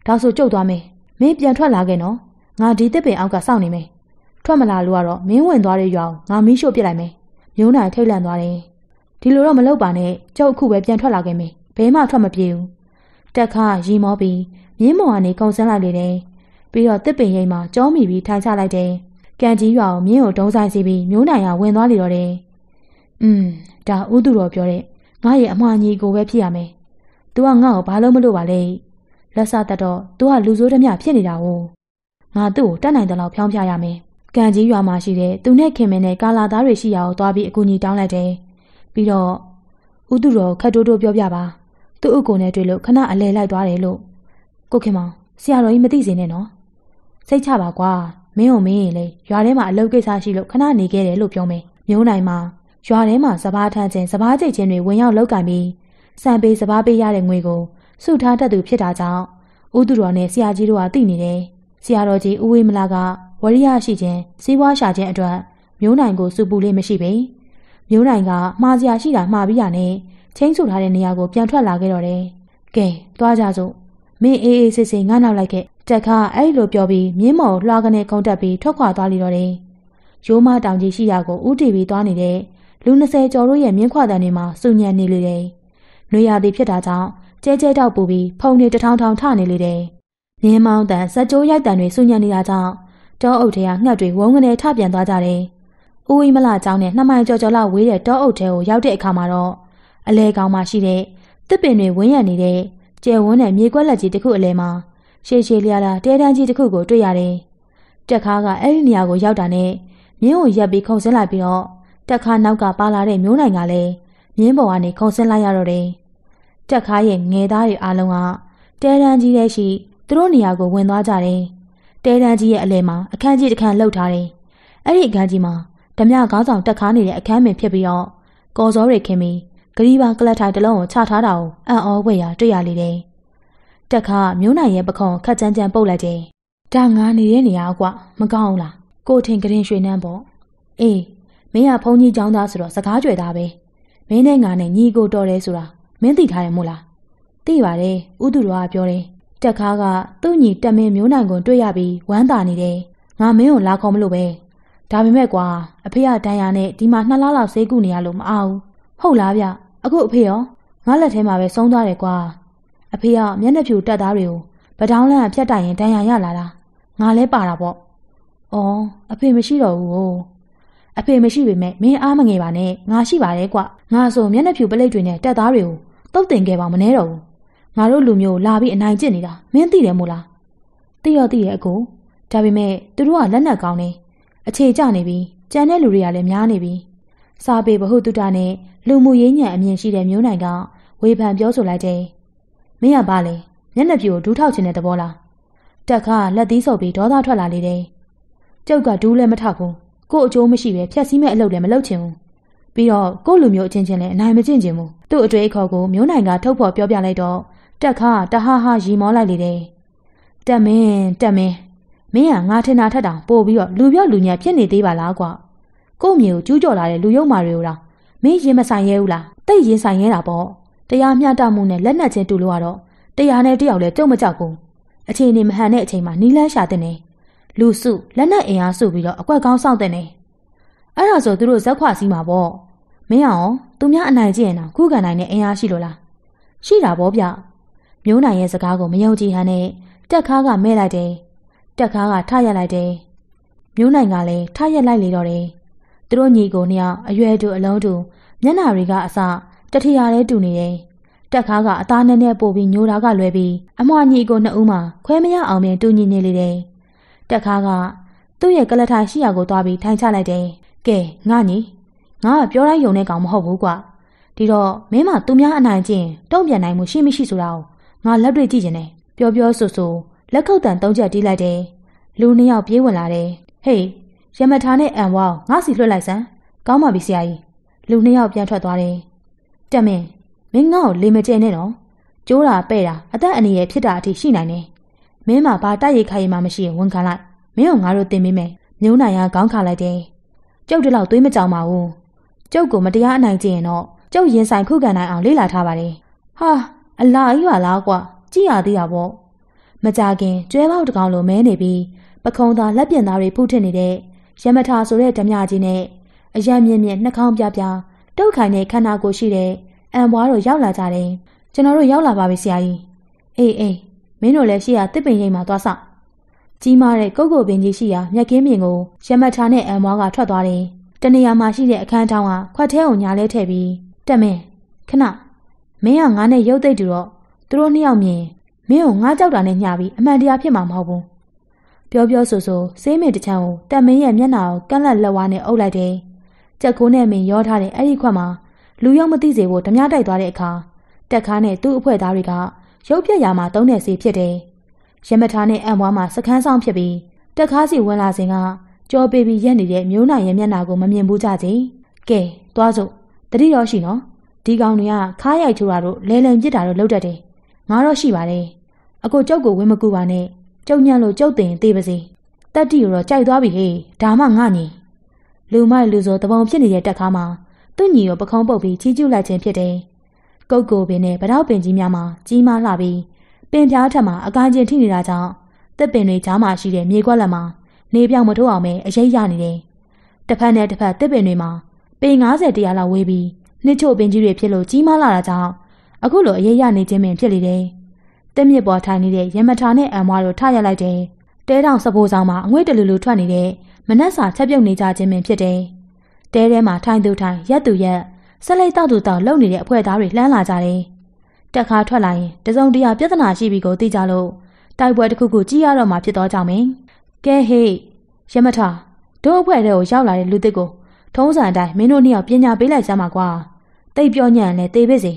ဒါဆိုကျုပ်သွားမယ်မင်းပြန်ထွက်လာခဲ့နော်ငါဒီတစ်ပင်အောက်ကစောင့်နေမယ်ထွက်မလာလို့ကတော့မင်းဝင်သွားတဲ့ရွာကိုငါမီးရှို့ပစ်လိုက်မယ်မျိုးနိုင်ထိတ်လန့်သွားတယ်ဒီလိုတော့မလုပ်ပါနဲ့ကျုပ်အခုပဲပြန်ထွက်လာခဲ့မယ်ဘဲမှထွက်မပြေဘူးတက်ခါရီမောပြီး မြင်းမော်ကနေခုံဆန်းလိုက်လေတယ်ပြီးတော့တစ်ပင်ရိမ်မှာကြောမိပြီးထိုင်ချလိုက်တယ်ကန်ကြီးရွာကိုမြင်းကိုဒုံဆိုင်စီပြီးမျိုးနိုင်ရဝင်သွားလေတော့တယ်อืมဒါဥသူတော်ပြောတဲ့ငါရဲ့အမှားကြီးကိုပဲဖြစ်ရမယ်။ तू ကငါ့ကိုဘာလို့မလို့ပါလဲ။လက်စတတ်တော့ तू ကလူဆိုးဓမြဖြစ်နေတာ哦။ငါသူ့ကိုတတ်နိုင်တဲ့လောက်ဖြောင်းပြရမယ်။ကန်ကြီးရွာမှာရှိတဲ့သူနဲ့ခင်မင်းနဲ့ကာလာသားတွေရှိရာကိုသွားပြီးအကူအညီတောင်းလိုက်တယ်။ပြီးတော့ဥသူတော်ခတ်တိုးတိုးပြောပြပါ။သူ့အကိုနဲ့တွေ့လို့ခဏအလဲလိုက်သွားတယ်လို့ ကိုခင်မောင်ဆရာတော်ကြီးမသိစေနဲ့နော်။စိတ်ချပါကွာ။မင်းကိုမင်းရင်လေရွာထဲမှာအလုပ်ကိစ္စရှိလို့ခဏနေခဲ့တယ်လို့ပြောမယ်။မျိုးနိုင်မှာရွာထဲမှာစပားထမ်းခြင်းစပားကြိတ်ခြင်းတွေဝင်ရောက်လောက်ကင်ပြီးစံပေးစပားပေးရတဲ့ငွေကိုစုထားတတ်သူဖြစ်တာကြောင့်ဦးသူတော်နဲ့ဆရာကြီးတို့ကသိနေတယ်။ဆရာတော်ကြီးဦးဝေးမလာကဝရိယရှိခြင်းစီးပွားရှာခြင်းအတွက်မျိုးနိုင်ကိုစုပူလေးမရှိပေ။မျိုးနိုင်ကမှားစရာရှိတာမှားပြီးရနဲ့ချင်းဆူထားတဲ့နေရာကိုပြန်ထွက်လာခဲ့တော့တယ်။ကဲသွားကြစို့ မင်းအေးအေးဆေးဆေးငါနောက်လိုက်ခဲ့တက်ခါအဲ့လိုပြောပြီးမြင်းမော်လှားကနေခုန်တက်ပြီးထွက်ခွာသွားလိတော့တယ်။ရိုးမတောင်ကြီးရှိရာကိုဥတီပြီးသွားနေတဲ့လူ20ကျော်တို့ရဲ့မြင်းခွာတန်တွေမှာစုညံနေလေတယ်။နှွေရသည်ဖြစ်တာကြောင့်ကျဲကျဲတောက်ပူပြီးဖုံတွေတထောင်ထောင်ထနေလေတယ်။မြင်းမောင်းတန်စက်ကြိုးရိုက်တန်တွေစုညံနေတာကြောင့်တောအုပ်ထဲကငှက်တွေဝုန်းကနေထပြန်သွားကြတယ်။ဦးဝိမလာကျောင်းနဲ့နှစ်မိုင်ကျော်ကျော်လောက်ဝေးတဲ့တောအုပ်ထဲကိုရောက်တဲ့အခါမှာတော့အလဲကောင်မှရှိတဲ့တစ်ပင်တွေဝန်းရံနေတဲ့ ကျဲဝန်းနဲ့မြေကွက်လက်ကြီးတစ်ခုအလဲမှာရှေးရှေးလျားတာတဲတန်းကြီးတစ်ခုကိုတွေ့ရတယ်။တက်ခါကအဲ့ဒီနေရာကိုရောက်တာနဲ့မြင်းကိုရက်ပြီးခုန်ဆင်းလိုက်ပြီးတော့တက်ခါနောက်ကပါလာတဲ့မျိုးနိုင်ကလည်းမြင်းပေါ်ကနေခုန်ဆင်းလိုက်ရတော့တယ်။တက်ခါရဲ့ငယ်သားတွေအားလုံးကတဲတန်းကြီးထဲရှိသူတို့နေရာကိုဝင်သွားကြတယ်။တဲတန်းကြီးရဲ့အလဲမှာအခန်းကြီးတစ်ခန်းလှုပ်ထားတယ်။အဲ့ဒီအခန်းကြီးမှာဓမြကောင်းဆောင်တက်ခါနေတဲ့အခန်းပင်ဖြစ်ပြီးတော့ကော်စောတွေခင်းပြီး ဂရီပါကလတ်ထိုင်တစ်လုံးကိုချထားတာကိုအံ့ဩဝဲရတွေ့ရလေတယ်။တက်ခါမျိုးနိုင်ရဲ့ပခုံးခက်ကြမ်းကြမ်းပုတ်လိုက်တယ်။ဒါငါနေတဲ့နေရာကွာမကောင်းလား။ကိုထင်ကရင်ရွှေနှမ်းပေါ့။အေးမင်းကဘုန်းကြီးကျောင်းသားဆိုတော့စကားကြွယ်သားပဲမင်းနဲ့ငါနဲ့ညီကိုတော်တယ်ဆိုတာမင်းသိထားတယ်မို့လားသိပါတယ်ဥသူတော်ကပြောတယ်တက်ခါကသူ့ညီတက်မင်းမျိုးနိုင်ကိုတွေ့ရပြီးဝမ်းသာနေတယ်ငါမင်းကိုလာခေါ်မလို့ပဲဒါပေမဲ့ကွာအဖေကတန်ရာနဲ့ဒီမှာနှစ်လားလောက်ဆေးကုနေရလို့မအောင်ဟုတ်လားဗျ အခုအဖေရောငါလက်ထဲမှာပဲဆုံးသွားတယ်ကွာအဖေကမျက်နှာဖြူတက်သားတွေကိုပတောင်းလန့်ဖြတ်တိုင်ရင်တန်ရာရလာတာငါလဲပါတာပေါ့။အော်အဖေမရှိတော့ဘူးအဖေမရှိပေမဲ့မင်းအားမငယ်ပါနဲ့ငါရှိပါတယ်ကွငါဆိုမျက်နှာဖြူပလိတ်တွေနဲ့တက်သားတွေကိုတုတ်တင်ခဲ့ပါမနေတော့ဘူးငါတို့လူမျိုးလာပြီးအနိုင်ကျင့်နေတာမင်းသိတယ်မို့လားသိရောသိရဲ့အကိုဒါပေမဲ့သူတို့ကလက်နက်ကောင်းနေအခြေကျနေပြီကြံတဲ့လူတွေကလည်းများနေပြီ စာပေဘဟုတုတနဲ့လူမှုရေးညံအမြင်ရှိတဲ့မျိုးနိုင်ကဝေဖန်ပြောဆိုလိုက်တယ်မင်းကဘာလဲမျက်နှာဖြူကိုဒူးထောက်ခြင်းတဲ့သဘောလားတက်ခါလက်သီးဆုပ်ပြီးဒေါသထွက်လာလေတယ်ကျုပ်ကဒူးလည်းမထောက်ဘူးကို့အကျိုးမရှိပဲဖြတ်စည်းမဲ့အလုပ်လည်းမလုပ်ချင်ဘူးပြီးတော့ကို့လူမျိုးအချင်းချင်းလည်းအနိုင်မကျင့်ချင်ဘူးသူ့အတွေ့အခေါ်ကိုမျိုးနိုင်ကထုတ်ဖော်ပြောပြလိုက်တော့တက်ခါတဟဟရီမောလိုက်လေတယ်တက်မင်းတက်မင်းမင်းကငါထင်တာထက်တောင်ပို့ပြီးတော့လူပြောလူညံဖြစ်နေသေးပါလားကွာ ကို့မြေကိုကျူးကျော်လာတဲ့လူယုံမာတွေကိုတော့မင်းရင်မဆိုင်ရဲဘူးလားတိတ်ရင်ဆိုင်ရဲတာပေါ့တရားမျှတမှုနဲ့လက်နက်ချင်းတူလို့ကတော့တရားနဲ့တယောက်လည်းကြုံမကြောက်ဘူးအချိန်နေမဟန်တဲ့အချိန်မှာနီလန်းရှာတဲ့နေလူစုလက်နက်အင်အားစုပြီးတော့အကွက်ကောင်းစောင့်တဲ့နေအဲ့ဒါဆိုသူတို့ဇက်ခွာစီးမှာပေါ့မင်းအောင်သူများအနိုင်ကျင့်တော့ခုခံနိုင်တဲ့အင်အားရှိလို့လားရှိတာပေါ့ဗျမျိုးနိုင်ရဲ့စကားကိုမယုံကြည်ဟန်နဲ့တက်ခါကမဲလိုက်တယ်တတက်ကားကထရက်လိုက်တယ်မျိုးနိုင်ကလည်းထရက်လိုက်လေတော့တယ် သူတို့ညီကိုနှစ်ယောက်အရွယ်တူအလုံးတူမျက်နှာတွေကအစတထရာလေးတူနေတယ်တက်ခါကအသားနဲ့နဲ့ပို့ပြီးညိုတာကလွဲပြီးအမွှာညီကိုနှစ်ဦးမှခွဲမရအောင်ပြန်တူညီနေလေတယ်တက်ခါကသူ့ရဲ့ကလထိုင်ရှိရာကိုသွားပြီးထိုင်ချလိုက်တယ်ကဲငါညီငါကပြောလိုက်ယုံတဲ့ကောင်မဟုတ်ဘူးကွာဒီတော့မင်းမသူများအနိုင်ကျင့်တုံ့ပြန်နိုင်မှုရှိမရှိဆိုတာကိုငါလက်တွေ့ကြည့်နေတယ်ပြောပြောဆိုဆိုလက်ခုပ်တန်သုံးချက်တီးလိုက်တယ်လူနှစ်ယောက်ပြေးဝင်လာတယ်ဟေး ရမထာနဲ့အန်ဝါငါစီလွှတ်လိုက်စမ်းကောင်းပါပြီဆရာကြီးလူနှစ်ယောက်ပြန်ထွက်သွားတယ်တက်မင်းမင်းငါ့ကိုလေမကျဲနဲ့တော့ကျိုးတာပဲ့တာအသက်အန္တရာယ်ဖြစ်တာအထိရှိနိုင်တယ်မင်းမဘာတိုက်ရိုက်ခိုင်းမှမရှိရင်ဝန်ခံလိုက်မင်းကငါတို့တင်ပေးမယ်မျိုးနိုင်ကခေါင်းခါလိုက်တယ်ကျုပ်တလောက်သွေးမကြောင်ပါဘူးကျုပ်ကိုမတရားအနိုင်ကျင့်ရင်တော့ကျုပ်ရင်ဆိုင်ခုခံနိုင်အောင်လေ့လာထားပါတယ်ဟာအလားကြီးပါလားကွာကြည်ရသေးတာပေါ့မကြခင်ကျွဲပေါက်တကောင်လိုမဲနေပြီးပခုံးသားလက်ပြင်သားတွေဖုထစ်နေတဲ့ ရမထာဆိုတဲ့ဓမြကြီးနဲ့အရံမြင့်မြင့်နှာခေါင်းပြပြတုတ်ခိုင်တဲ့ခန္ဓာကိုယ်ရှိတဲ့အံဘွားတို့ရောက်လာကြတယ်ကျွန်တော်တို့ရောက်လာပါပြီဆရာကြီးအေးအေးမင်းတို့လည်းရှိရတစ်ပင်ရိပ်မှာသွားဆောက်ကြီးမားတဲ့ကုတ်ကိုပင်ကြီးရှိရာမြက်ကင်းပင်ကိုရမထာနဲ့အံဘွားကထွက်သွားတယ်တနေရာမှာရှိတဲ့အခန်းထောင်းကခွက်ထဲကိုညာလဲထည့်ပြီးတက်မင်းခဏမင်းကငါနဲ့ရုပ်သိပ်တူတော့သူတို့နှစ်ယောက်မြင်မင်းကိုငါကြောက်တာနဲ့ညှပြီးအမှန်တရားဖြစ်မှာမဟုတ်ဘူး ပြောပြောဆိုဆိုစေးမေတစ်ချမ်းကိုတက်မင်းရဲ့မျက်နှာကိုကန့်လက်လက်ဝါးနဲ့အုပ်လိုက်တယ်ကြက်ကိုးနဲ့မင်းရောထားတဲ့အဲ့ဒီခွက်မှာလူရောက်မသိစေဖို့ဓမြတိုက်သွားတဲ့အခါတက်ခါနဲ့သူ့အဖွဲ့သားတွေကရုပ်ပြက်ရာမှာတုံးတဲ့စီဖြစ်တယ်ရမထာနဲ့အံဘွားမှာစခန်းဆောင်ဖြစ်ပြီးတက်ခါစီဝင်လာစဉ်ကကြောပေးပြီးရက်နေတဲ့မျိုးနိုင်ရဲ့မျက်နှာကိုမမြင်ဘူးကြစီကဲသွားစို့တတိတော်ရှိနော်ဒီကောင်တွေကခါးရိုက်ချိုးတာတို့လဲလံပြစ်တာတို့လုပ်တတ်တယ်ငါတော့ရှိပါတယ်အခုကျုပ်ကိုဝင်းမကူပါနဲ့ ကျုံညံလို့ကျုပ်တင်သေးပါစေတက်တီကိုတော့ကြိုက်သွားပြီဟေးဒါမှငါညီလူမိုက်လူစောတပုံဖြစ်နေတဲ့တက်ခါမှာသူ့ညီကိုပခုံးပုတ်ပြီးချီးကျူးလိုက်ခြင်းဖြစ်တယ်ကုတ်ကိုပင်နဲ့ဗတော့ပင်ကြီးများမှာကြီးမားလှပြီးပင်ပြားထက်မှာအကားကျင်ထိနေတာကြောင့်တက်ပင်တွေကြားမှာရှိတဲ့မြေကွက်လက်မှာနေပြောင်မထိုးအောင်ပဲအရေးရနေတယ်တစ်ဖက်နဲ့တစ်ဖက်တက်ပင်တွေမှာပင်90တရားလောက်ဝေးပြီးနှစ်ချို့ပင်ကြီးတွေဖြစ်လို့ကြီးမားလာတာကြောင့်အခုလိုအရေးရနေခြင်းပင်ဖြစ်လေတယ် တက်မြစ်ပေါ်ထိုင်နေတဲ့ရမထာနဲ့အံမွားတို့ထရလိုက်တယ်တဲတောင်စပိုးဆောင်မှာအငွေ့တလူလူထွက်နေတဲ့မနှက်စာချက်ပြုတ်နေကြခြင်းပင်ဖြစ်တယ်တဲထဲမှာထိုင်သူထိုင်ရက်သူရက်ဆက်လိုက်တောက်သူတောက်လုံနေတဲ့အဖွဲသားတွေလှမ်းလာကြတယ်တက်ခါထွက်လာရင်တစုံတရာပြဿနာရှိပြီကိုသိကြလို့တိုက်ပွဲတစ်ခုခုကြီးရတော့မှဖြစ်တော့ကြောင်းမင်းကဲဟေးရမထာတို့အဖွဲ့တဲ့ကိုရောက်လာတဲ့လူသစ်ကိုထုံးစံအတိုင်းမင်းတို့နှစ်ယောက်ပညာပေးလိုက်စမ်းပါကွာတိတ်ပြောညံ့လဲတေးပါစေ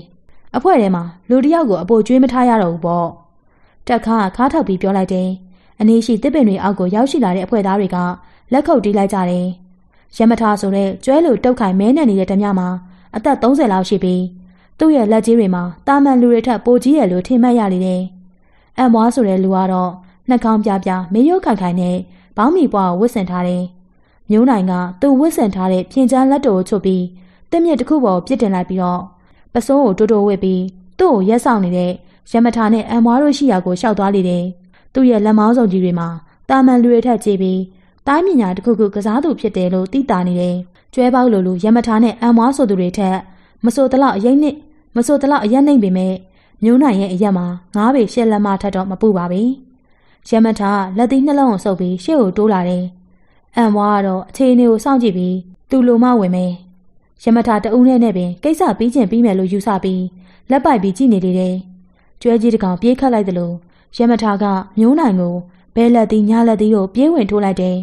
အဖွဲ့ထဲမှာလူတယောက်ကိုအပိုကျွေးမထားရတော့ဘူးပေါ့တက်ခါခါထောက်ပြီးပြောလိုက်တယ်အနည်းရှိတစ်ပင်တွေအောက်ကိုရောက်ရှိလာတဲ့အဖွဲ့သားတွေကလက်ခုပ်တီးလိုက်ကြတယ်ရမထာဆိုတဲ့ကျွဲလူတုတ်ခိုင်မဲနဲ့နေတဲ့ဓမြမှာအသက်30လောက်ရှိပြီးသူ့ရဲ့လက်ကြီးတွေမှာတာမန်လူတွေထက်ပိုကြီးရလို့ထင်မှတ်ရလေတယ်အံမွားဆိုတဲ့လူကတော့နှာခေါင်းပြပြမေးရုပ်ခိုင်ခိုင်နဲ့ဘောင်းမီပွားကိုဝတ်ဆင်ထားတယ်မျိုးနိုင်ကသူ့ဝတ်ဆင်ထားတဲ့ဖြင်ချမ်းလက်တော်ကိုချုပ်ပြီးတစ်မြစ်တစ်ခုပေါ်ပြစ်တင်လိုက်ပြီးတော့ ပစိုးကိုတိုးတိုးဝစ်ပြီးသူ့ကိုရက်ဆောင်နေတဲ့ရမထာနဲ့အံမွားတို့ရှိရာကိုရှောက်သွားလေတယ်သူ့ရဲ့လက်မောင်းစုံကြီးတွေမှာတာမန်လူတွေထက်ကြည့်ပြီးတိုင်းပညာတစ်ခုခုကစားသူဖြစ်တယ်လို့သိတာနေတယ်ကျွဲပေါက်လိုလိုရမထာနဲ့အံမွားဆိုသူတွေထက်မဆိုတလောက်အရင်နဲ့မဆိုတလောက်အရင်နိုင်ပေမဲ့မျိုးနိုင်ရဲ့အရက်မှာငားပေရှက်လက်မထက်တော့မပူပါဘူးရမထာလက်သီးနှလုံးကိုဆုပ်ပြီးရှေ့ကိုတိုးလာတယ်အံမွားကတော့အခြေအနေကိုစောင့်ကြည့်ပြီးသူ့လိုမဝင်မယ် ရမထာတအုံးနဲ့နဲ့ပင်ကိစ္စပြီးချင်းပြီးမယ်လို့ယူဆပြီးလက်ပိုက်ပြီးကြည့်နေလေတယ်ကျွဲကြီးတကောင်ပြေးခတ်လိုက်တယ်လို့ရမထာကမျိုးနိုင်ကိုဘဲလက်သီးညာလက်သီးတို့ပြေးဝင်ထိုးလိုက်တယ်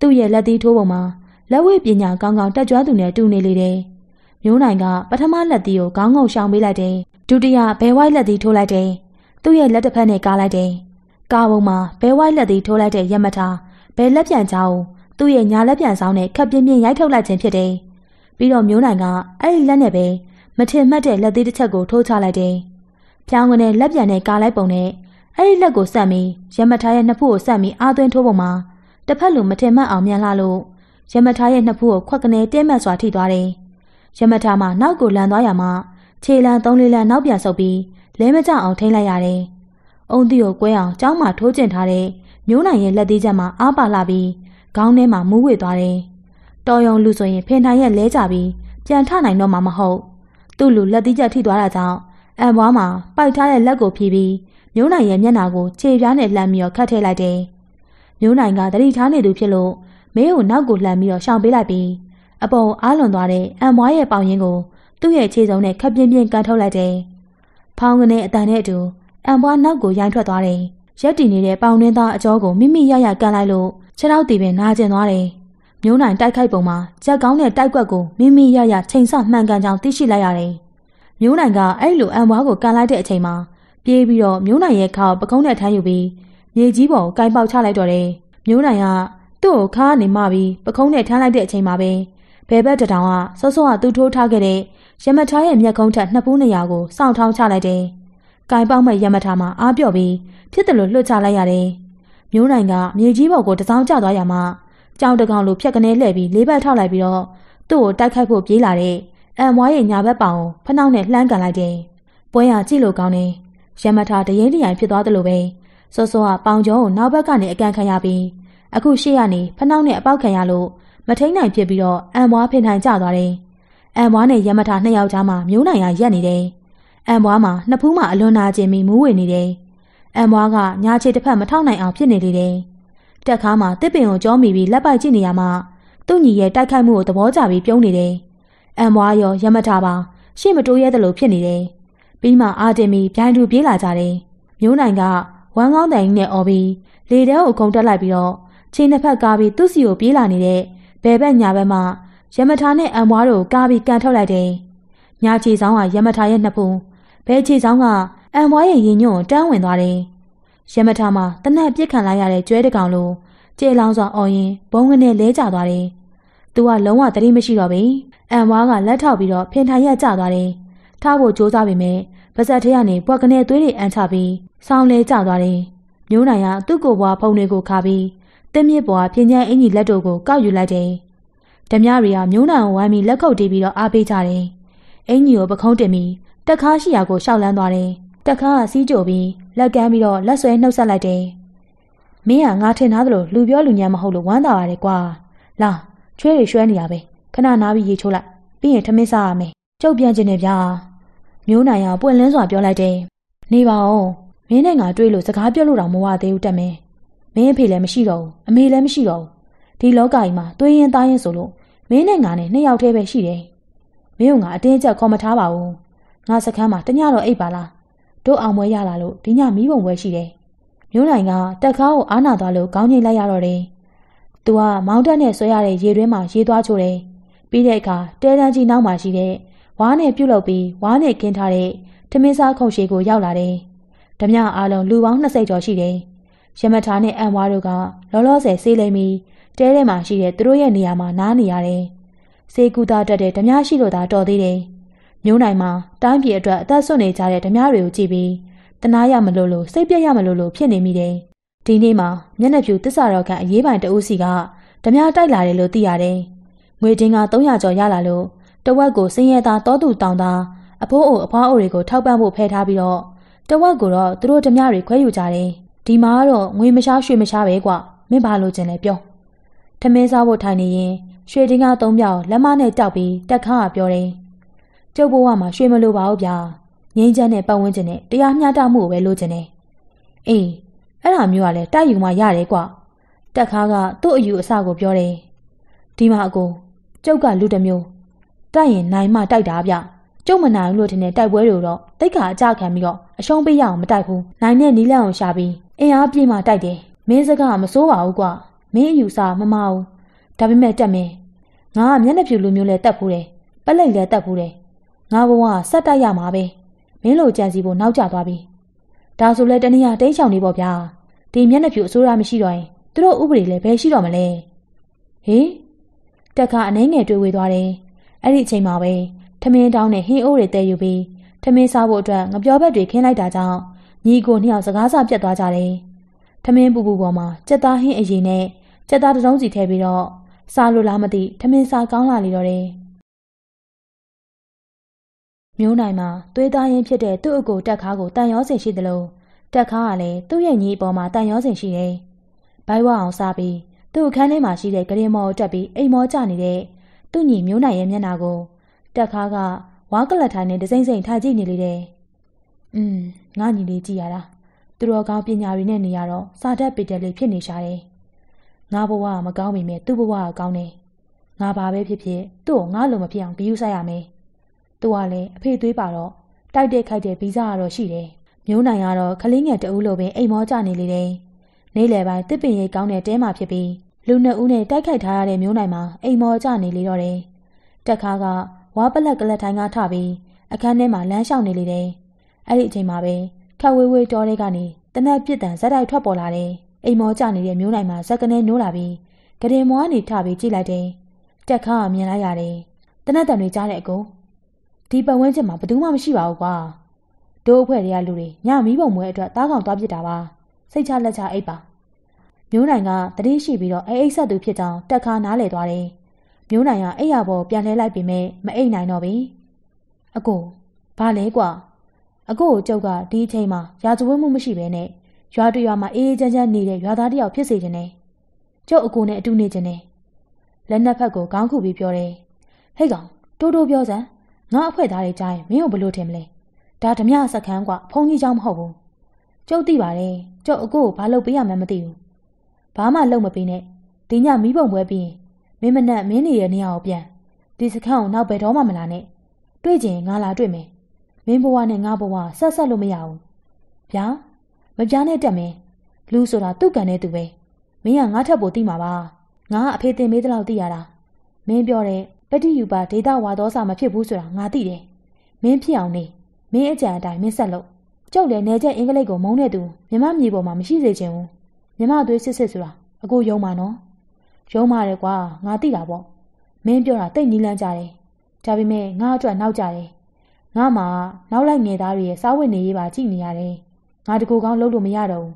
သူ့ရဲ့လက်သီးထိုးပုံမှာလက်ဝဲပညာကောင်းကောင်းတက်ကြွသူနဲ့တူနေလေတယ်။မျိုးနိုင်ကပထမလက်သီးကိုခေါင်းငုံရှောင်ပေးလိုက်တယ်။ဒုတိယဘဲဝိုက်လက်သီးထိုးလိုက်တယ်။သူ့ရဲ့လက်တစ်ဖက်နဲ့ကားလိုက်တယ်။ကားပုံမှာဘဲဝိုက်လက်သီးထိုးလိုက်တဲ့ရမထာဘဲလက်ပြန်ချောင်းသူ့ရဲ့ညာလက်ပြန်ဆောင်နဲ့ခပ်ပြင်းပြင်းရိုက်ထုတ်လိုက်ခြင်းဖြစ်တယ်။ ပြီးတော့မျိုးနိုင်ကအဲ့ဒီလက်နဲ့ပဲမထင်မှတ်တဲ့လက်သေးတစ်ချက်ကိုထိုးချလိုက်တယ်။ဖြောင်းကနေလက်ပြန်နဲ့ကားလိုက်ပုံနဲ့အဲ့ဒီလက်ကိုဆက်ပြီးရမထာရဲ့နှစ်ဖူးကိုဆက်ပြီးအာသွင်းထိုးပုံမှာတစ်ဖက်လိုမထင်မှတ်အောင်မြန်လာလို့ရမထာရဲ့နှစ်ဖူးကိုခွက်ကနေတဲမတ်စွာထိသွားတယ်။ရမထာမှာနောက်ကိုလန်သွားရမှာခြေလန်သုံးလေးလန်နောက်ပြန်ဆုပ်ပြီးလဲမကြအောင်ထိန်းလိုက်ရတယ်။အုံတီကိုကွဲအောင်ကျောင်းမှာထိုးကျင်ထားတဲ့မျိုးနိုင်ရဲ့လက်သေးချက်မှာအားပါလာပြီးခေါင်းထဲမှာမူးဝေသွားတယ်။ တော်ယုံလူဆိုရင်ဖင်ထိုင်ရဲ့လဲကြပြီးပြန်ထနိုင်တော့မှာမဟုတ်။သူ့လူလက်သေးချက်ထိသွားတာကြောင့်အံဘွားမှာပိုက်ထားတဲ့လက်ကိုဖြီးပြီးမျိုးနိုင်ရဲ့မျက်နှာကိုခြေပြားနဲ့လှမ်းပြီးခတ်ထည့်လိုက်တယ်။မျိုးနိုင်ကတတိထားနေသူဖြစ်လို့မင်းကိုနောက်ကိုလှမ်းပြီးတော့ရှောင်ပေးလိုက်ပြီးအပေါ်အားလွန်သွားတဲ့အံမွားရဲ့ပေါင်ရင်းကိုသူ့ရဲ့ခြေစုံနဲ့ခပ်ပြင်းပြင်းကန်ထုတ်လိုက်တယ်။ဖောင်းကနေအတန်နဲ့အတူအံမွားနောက်ကိုရိုင်းထွက်သွားတယ်။ရက်တည်နေတဲ့ပေါင်နှင်းသားအကျောကိုမိမိရရကန်လိုက်လို့ခြေထောက်တည်ပင်နာကျင်သွားတယ်။ မျိုးနိုင်တိုက်ခိုက်ပုံမှာကြက်ကောင်းတဲ့တိုက်ကွက်ကိုမိမိရရချိန်ဆမှန်ကန်ကြောင်သိရှိလိုက်ရတယ်။မျိုးနိုင်ကအဲ့လိုအံမွားကိုကန်လိုက်တဲ့အချိန်မှာပြေးပြီးတော့မျိုးနိုင်ရဲ့ခါကိုပကုံးနဲ့ထမ်းယူပြီးမြေကြီးပေါ်ကိုကိုင်းပေါက်ချလိုက်တော့တယ်။မျိုးနိုင်ကသူ့ကိုခါကနေမှပြီးပကုံးနဲ့ထမ်းလိုက်တဲ့အချိန်မှာပဲဘဲဘက်တတောင်ကစောစောကသူ့ထိုးထားခဲ့တဲ့ရမထားရဲ့မျက်ကုံးထက်နှစ်ဖူးနေရာကိုစောင့်ထောင်းချလိုက်တယ်။ကင်ပေါက်မဲ့ရမထားမှာအားပြော့ပြီးဖြစ်တယ်လို့လွှတ်ချလိုက်ရတယ်။မျိုးနိုင်ကမြေကြီးပေါ်ကိုတစောင်းကျသွားရမှ ကြောင်တကောင်လိုဖြက်ကနေလှည့်ပြီးလေးဘက်ထောက်လိုက်ပြီးတော့သူ့ကိုတိုက်ခိုက်ဖို့ပြေးလာတဲ့အမ်မွားရဲ့ညာဘက်ပေါင်ကိုဖနှောက်နဲ့လှမ်းကန်လိုက်တယ်။ပွဲရကြည့်လို့ကောင်းတယ်။ရမထားတရင်တရိုင်ဖြစ်သွားတယ်လို့ပဲစောစောကပေါင်ကျော်ကိုနောက်ဘက်ကနေအကန်ခံရပြီးအခုရှေ့ကနေဖနှောက်နဲ့အပေါက်ခံရလို့မထိန်နိုင်ဖြစ်ပြီးတော့အံမွားဖင်ထိုင်ကျသွားတယ်။အံမွားနဲ့ရမထာနှစ်ယောက်ကြားမှာမျိုးနိုင်ရရက်နေတယ်။အံမွားမှာနှစ်ဖူးမှာအလွန်နာကျင်ပြီးမူးဝေနေတယ်။အံမွားကညာခြေတစ်ဖက်မထောက်နိုင်အောင်ဖြစ်နေလေတယ်။ တက်ခါမှာတစ်ပင်ကိုကြောမိပြီးလက်ပိုက်ကြည့်နေရမှသူ့ညီရဲ့တိုက်ခိုက်မှုကိုသဘောကျပြီးပြုံးနေတယ်။အံမွားရောရမထာပါရှေ့မတိုးရဲသလိုဖြစ်နေတယ်။ပြီးမှအာတင်မီပြိုင်တူပြေးလာကြတယ်။မျိုးနိုင်ကဝမ်းကောင်းတိုင်နဲ့အော်ပြီးလေထဲကိုခုန်တက်လိုက်ပြီးတော့ခြေနှစ်ဖက်ကားပြီးသူ့စီကိုပြေးလာနေတဲ့ဘယ်ဘက်ညာဘက်မှရမထာနဲ့အံမွားတို့ကားပြီးကန်ထုတ်လိုက်တယ်။ညာခြေဆောင်ကရမထာရဲ့နှစ်ဖူးဘဲခြေဆောင်ကအံမွားရဲ့ရင်ညွန့်တန်းဝင်သွားတယ်။ ရမထာမှာတနက်ပြစ်ခံလိုက်ရတဲ့ကျွဲတကောင်လိုကျေလောင်းစွာအော်ရင်ဘုံကနေလဲကျသွားတယ်။သူကလုံးဝသတိမရှိတော့ဘူး။အံမွားကလက်ထောက်ပြီးတော့ဖင်ထိုင်ရက်ကျသွားတယ်။ထားဖို့ကြိုးစားပေမဲ့ပါဇက်ထဲကနေပွက်ကနေသွေးတွေအန်ချပြီးဆောင်းလဲကျသွားတယ်။မျိုးနိုင်ကသူ့ကိုယ်ဘွားဖုံတွေကိုခါပြီးတင်းမြစ်ပေါ်ကပြင်းချမ်းအင်ကြီးလက်တို့ကိုကောက်ယူလိုက်တယ်။ဓမြတွေကမျိုးနံကိုဝိုင်းပြီးလက်ခုပ်တီးပြီးတော့အားပေးကြတယ်။အင်ကြီးကိုပခုံးတင်ပြီးတက်ခါရှိရာကိုရှောက်လန်းသွားတယ်။တက်ခါကစီးကြိုပြီး လက်ကမ်းပြီးတော့လက်ဆွဲနှုတ်ဆက်လိုက်တယ်။မင်းကငါထင်သားသလိုလူပြောလူညံမဟုတ်လို့ဝမ်းသာပါတယ်ကွာ။လာချွဲတွေရွှဲနေရပဲ။ခဏနားပြီးရေချိုးလိုက်။ပြီးရင်ထမင်းစားရမယ်။ကျုပ်ပြန်ကျင်နေဗျာ။မျိုးနိုင်ကပွင့်လင်းစွာပြောလိုက်တယ်။နေပါဦး။မင်းနဲ့ငါတွေ့လို့စကားပြောလို့တော့မဝသေးဘူးတက်မင်း။မင်းအဖေလည်းမရှိတော့ဘူးအမေလည်းမရှိတော့ဘူးဒီလောကကြီးမှာသွေးရင်သားရင်ဆိုလို့မင်းနဲ့ငါနဲ့နှစ်ယောက်တည်းပဲရှိတယ်မင်းကငါအတင်းကျပ်ခေါ်မထားပါဘူးငါစခန်းမှာတညတော့အိပ်ပါလား တို့အောင်ပွဲရလာလို့ဒီညမီးပုံပွဲရှိတယ်မျိုးနိုင်ကတက်ကားကိုအားနာသွားလို့ခေါင်းငိတ်လိုက်ရတော့တယ်သူကမောင်းတက်နဲ့ဆွဲရတဲ့ရေတွင်းမှာရေသွားချိုးတယ်ပြီးတဲ့အခါတဲတန်းကြီးနောက်မှာရှိတဲ့ဝါးနဲ့ပြုတ်လုပ်ပြီးဝါးနဲ့ခင်းထားတဲ့ထမင်းစားခုံရှည်ကိုရောက်လာတယ်ဓမြအားလုံးလူပေါင်း20ကျော်ရှိတယ်ရမထာနဲ့အန်ဝါတို့ကလောလောဆယ်ဆေးလိမ့်ပြီးတဲထဲမှာရှိတဲ့သူတို့ရဲ့နေရာမှာနားနေရတယ်။ဆေးကူတာတက်တဲ့ဓမြရှိလို့သာတော်သေးတယ်။ မျိုးနိုင်မှာတိုင်းပြည်အတွက်အသက်ဆွနေကြတဲ့ဓမြတွေကိုကြည့်ပြီးတနာရမလို့လို့စိတ်ပြက်ရမလို့လို့ဖြစ်နေမိတယ်။ဒီနေ့မှာမျက်နှာဖြူတစ္ဆာတော်ကအရေးပိုင်တအုပ်စီကဓမြတိုက်လာတယ်လို့သိရတယ်။ငွေတင်းက300ကျော်ရလာလို့တဝက်ကိုစင်းရဲသားတောသူတောင်သားအဖိုးအိုအဖွားအိုတွေကိုထောက်ပံ့ဖို့ဖဲထားပြီးတော့တဝက်ကိုတော့သူတို့ဓမြတွေခွဲယူကြတယ်။ဒီမှာတော့ငွေမရှားရွှေမရှားပဲကွမင်းဘာလို့ကျင်လဲပြောထမင်းစားဖို့ထိုင်နေရင်ရွှေတင်းကားသုံးပြောက်လက်မနဲ့တောက်ပြီးတက်ခါကပြောတယ် ကျုပ်ဘဝမှာရွှေမလိုပါဘူးဗျာငိမ့်ချမ်းနဲ့ပတ်ဝန်းကျင်နဲ့တရားမျှတမှုကိုပဲလိုချင်တယ်အေးအဲ့ဒါမျိုးကလည်းတိုက်ယူမှရတယ်ကွတက်ခါကသူ့အယူအဆကိုပြောတယ်ဒီမှာအကိုကျုပ်ကလူတစ်မျိုးတိုက်ရင်နိုင်မှတိုက်တာဗျကျုပ်မနိုင်လို့ထင်တဲ့တိုက်ပွဲတွေတော့တိတ်ခါအကြခံပြီးတော့အရှုံးပေးရအောင်မတိုက်ဘူးနိုင်တဲ့နီးလန့်အောင်ရှာပြီးအင်အားပြည့်မှတိုက်တယ်မင်းစကားမစိုးပါဘူးကွာမင်းအယူဆမမအောင်ဒါပေမဲ့တက်မင်းငါကမျက်နှာဖြူလူမျိုးလဲတက်ဖူးတယ်ပက်လိုက်လဲတက်ဖူးတယ် ငါဘဝဆက်တိုက်ရမှာပဲမင်းလိုကြံစီဖို့နောက်ကျသွားပြီဒါဆိုလဲတနည်းအားတိတ်ချောင်နေပေါ့ဗျာဒီမျက်နှာဖြူအစိုးရမရှိတော့ရင်သူတို့ဥပဒေလည်းဘယ်ရှိတော့မလဲဟေးတက်ခါအနှဲငယ်တွေ့ဝေသွားတယ်အဲ့ဒီအချိန်မှာပဲထမင်းတောင်းနဲ့ဟင်းအိုးတွေတဲယူပြီးထမင်းစားဖို့အတွက်ငပြောဘက်တွေခင်းလိုက်တာကြောင့်ညီကိုနှစ်ယောက်စကားစပြတ်သွားကြတယ်။ထမင်းပူပူပေါ်မှာကြက်သားဟင်းအရင်နဲ့ကြက်သားတစ်စုံစီထည့်ပြီးတော့စားလို့လားမသိထမင်းစားကောင်းလာလေတော့တယ်။ မျိုးနိုင်မှာသွေးသားရင်းဖြစ်တဲ့သူ့အကိုတက်ခါကိုတန်ရောစင်ရှိသလိုတက်ခါကလည်းသူ့ရဲ့ညီအပေါ်မှာတန်ရောစင်ရှိတယ်။ဘိုက်ဝအောင်စားပြီးသူ့အခန်းထဲမှာရှိတဲ့ဂရင်မော်တက်ပြီးအိမ်မောကျနေတဲ့သူ့ညီမျိုးနိုင်ရဲ့မျက်နှာကိုတက်ခါကဝါကလတ်ထိုင်နဲ့ဒစိမ့်စိမ့်ထားကြည့်နေလေတယ်။อืมငါညီလေးကြည့်ရတာသူတော်ကောင်းပညာတွေနဲ့နေရတော့စာတတ်ပေတယ်လေးဖြစ်နေရှာတယ်ငါဘဝကမကောင်းပေမဲ့သူ့ဘဝကကောင်းတယ်ငါဘာပဲဖြစ်ဖြစ်သူ့ကိုငါလိုမဖြစ်အောင်ဂရုစိုက်ရမယ် သူကလည်းအဖေသွေးပါတော့တိုက်တဲ့ခိုက်တဲ့ဗီဇကတော့ရှိတယ်မျိုးနိုင်ကတော့ခလင်းငယ်တဦးလိုပင်အိမ်မောကြနေလေတယ်နေ့လယ်ပိုင်းတစ်ပင်ရိပ်ကောင်းတဲ့တဲမှာဖြစ်ပြီးလူနှစ်ဦးနဲ့တိုက်ခိုက်ထားရတဲ့မျိုးနိုင်မှာအိမ်မောကြနေလေတော့တယ်တက်ခါကဝါပလက်ကလက်ထိုင်းကထပြီးအခန်းထဲမှာလမ်းလျှောက်နေလေတယ်အဲ့ဒီအချိန်မှာပဲခက်ဝေးဝေးတောထဲကနေတနက်ပြစ်တန်ဇက်တိုက်ထွက်ပေါ်လာတယ်အိမ်မောကြနေတဲ့မျိုးနိုင်မှာဇက်ကနေနိုးလာပြီးကရင်မွားနေထပြီးကြည့်လိုက်တယ်တက်ခါကမြင်လိုက်ရတယ်တနက်တန်တွေကြားတဲ့အကို ဒီပတ်ဝန်းကျင်မှာဘယ်သူမှမရှိပါဘူးကွာဒိုးအဖွဲ့တွေကလူတွေညမီးပုံမွဲအတွက်တားကောင်သွားပစ်တာပါစိတ်ချလက်ချအိပ်ပါမျိုးနိုင်ကတတိရှိပြီးတော့အိအိတ်ဆက်သူဖြစ်ကြောင်းတက်ခါနားလေသွားတယ်မျိုးနိုင်ကအိပ်ရပေါ်ပြန်လဲလိုက်ပေမဲ့မအိပ်နိုင်တော့ဘူးအကိုဘာလဲကွာအကိုကိုကျုပ်ကဒီအချိန်မှာရာဇဝတ်မှုမရှိဘဲနဲ့ရွာတရွာမှာအေးအေးချမ်းချမ်းနေတဲ့ရွာသားတယောက်ဖြစ်စေခြင်းနဲ့ကျုပ်အကိုနဲ့အတူနေခြင်းနဲ့လက်နက်ဖက်ကိုခေါင်းခုပြီးပြောတယ်ဟဲ့ကောင်တိုးတိုးပြောစမ်း ငါအဖွဲသားတွေကြားရင်မင်းကိုဘလို့ထင်မလဲဒါဓမြစခန်းကဖုန်ကြီးเจ้าမဟုတ်ဘူးကျုပ်သိပါတယ်ကျုပ်အကိုကိုဘာလုပ်ပေးရမှန်းမသိဘူးဘာမှလုပ်မပေးနဲ့ဒီညမီးပုံပွဲပြီးရင်မင်းမနဲ့မင်းနေရဲ့နေရာကိုပြန်ဒီစခန်းကိုနောက်ဘယ်တော့မှမလာနဲ့တွေ့ကျင်ငါလာတွေ့မယ်မင်းဘဝနဲ့ငါဘဝဆက်ဆက်လို့မရဘူးဗျာမပြားနဲ့တက်မင်းလူဆိုတာသူ့ကံနဲ့သူပဲမင်းကငါထက်ပိုသိမှာပါငါကအဖေတင်မေးတဲ့လောက်သိရတာမင်းပြောတဲ့ ပတိယူပါဒေတာဝါသောစာမဖြစ်ဘူးဆိုတာငါသိတယ်မင်းဖြစ်အောင်နေမင်းအကြံအတိုင်းမင်းဆက်လို့ကျုပ်လည်းနေချက်အင်္ဂလိပ်ကိုမုန်းတဲ့သူမြမမြေပေါ်မှာမရှိစေချင်ဘူးမြမသွေးစစ်စစ်ဆိုတာအကိုယုံပါနော်ယုံပါတယ်ကွာငါသိတာပေါ့မင်းပြောတာတိတ်နီးလန်းကြတယ်ဒါပေမဲ့ငါအတွက်နောက်ကြတယ်ငါမှနောက်လိုက်ငယ်သားတွေရဲ့စားဝတ်နေရေးပါကြည့်နေရတယ်ငါတကူကောင်းလုပ်လို့မရတော့ဘူး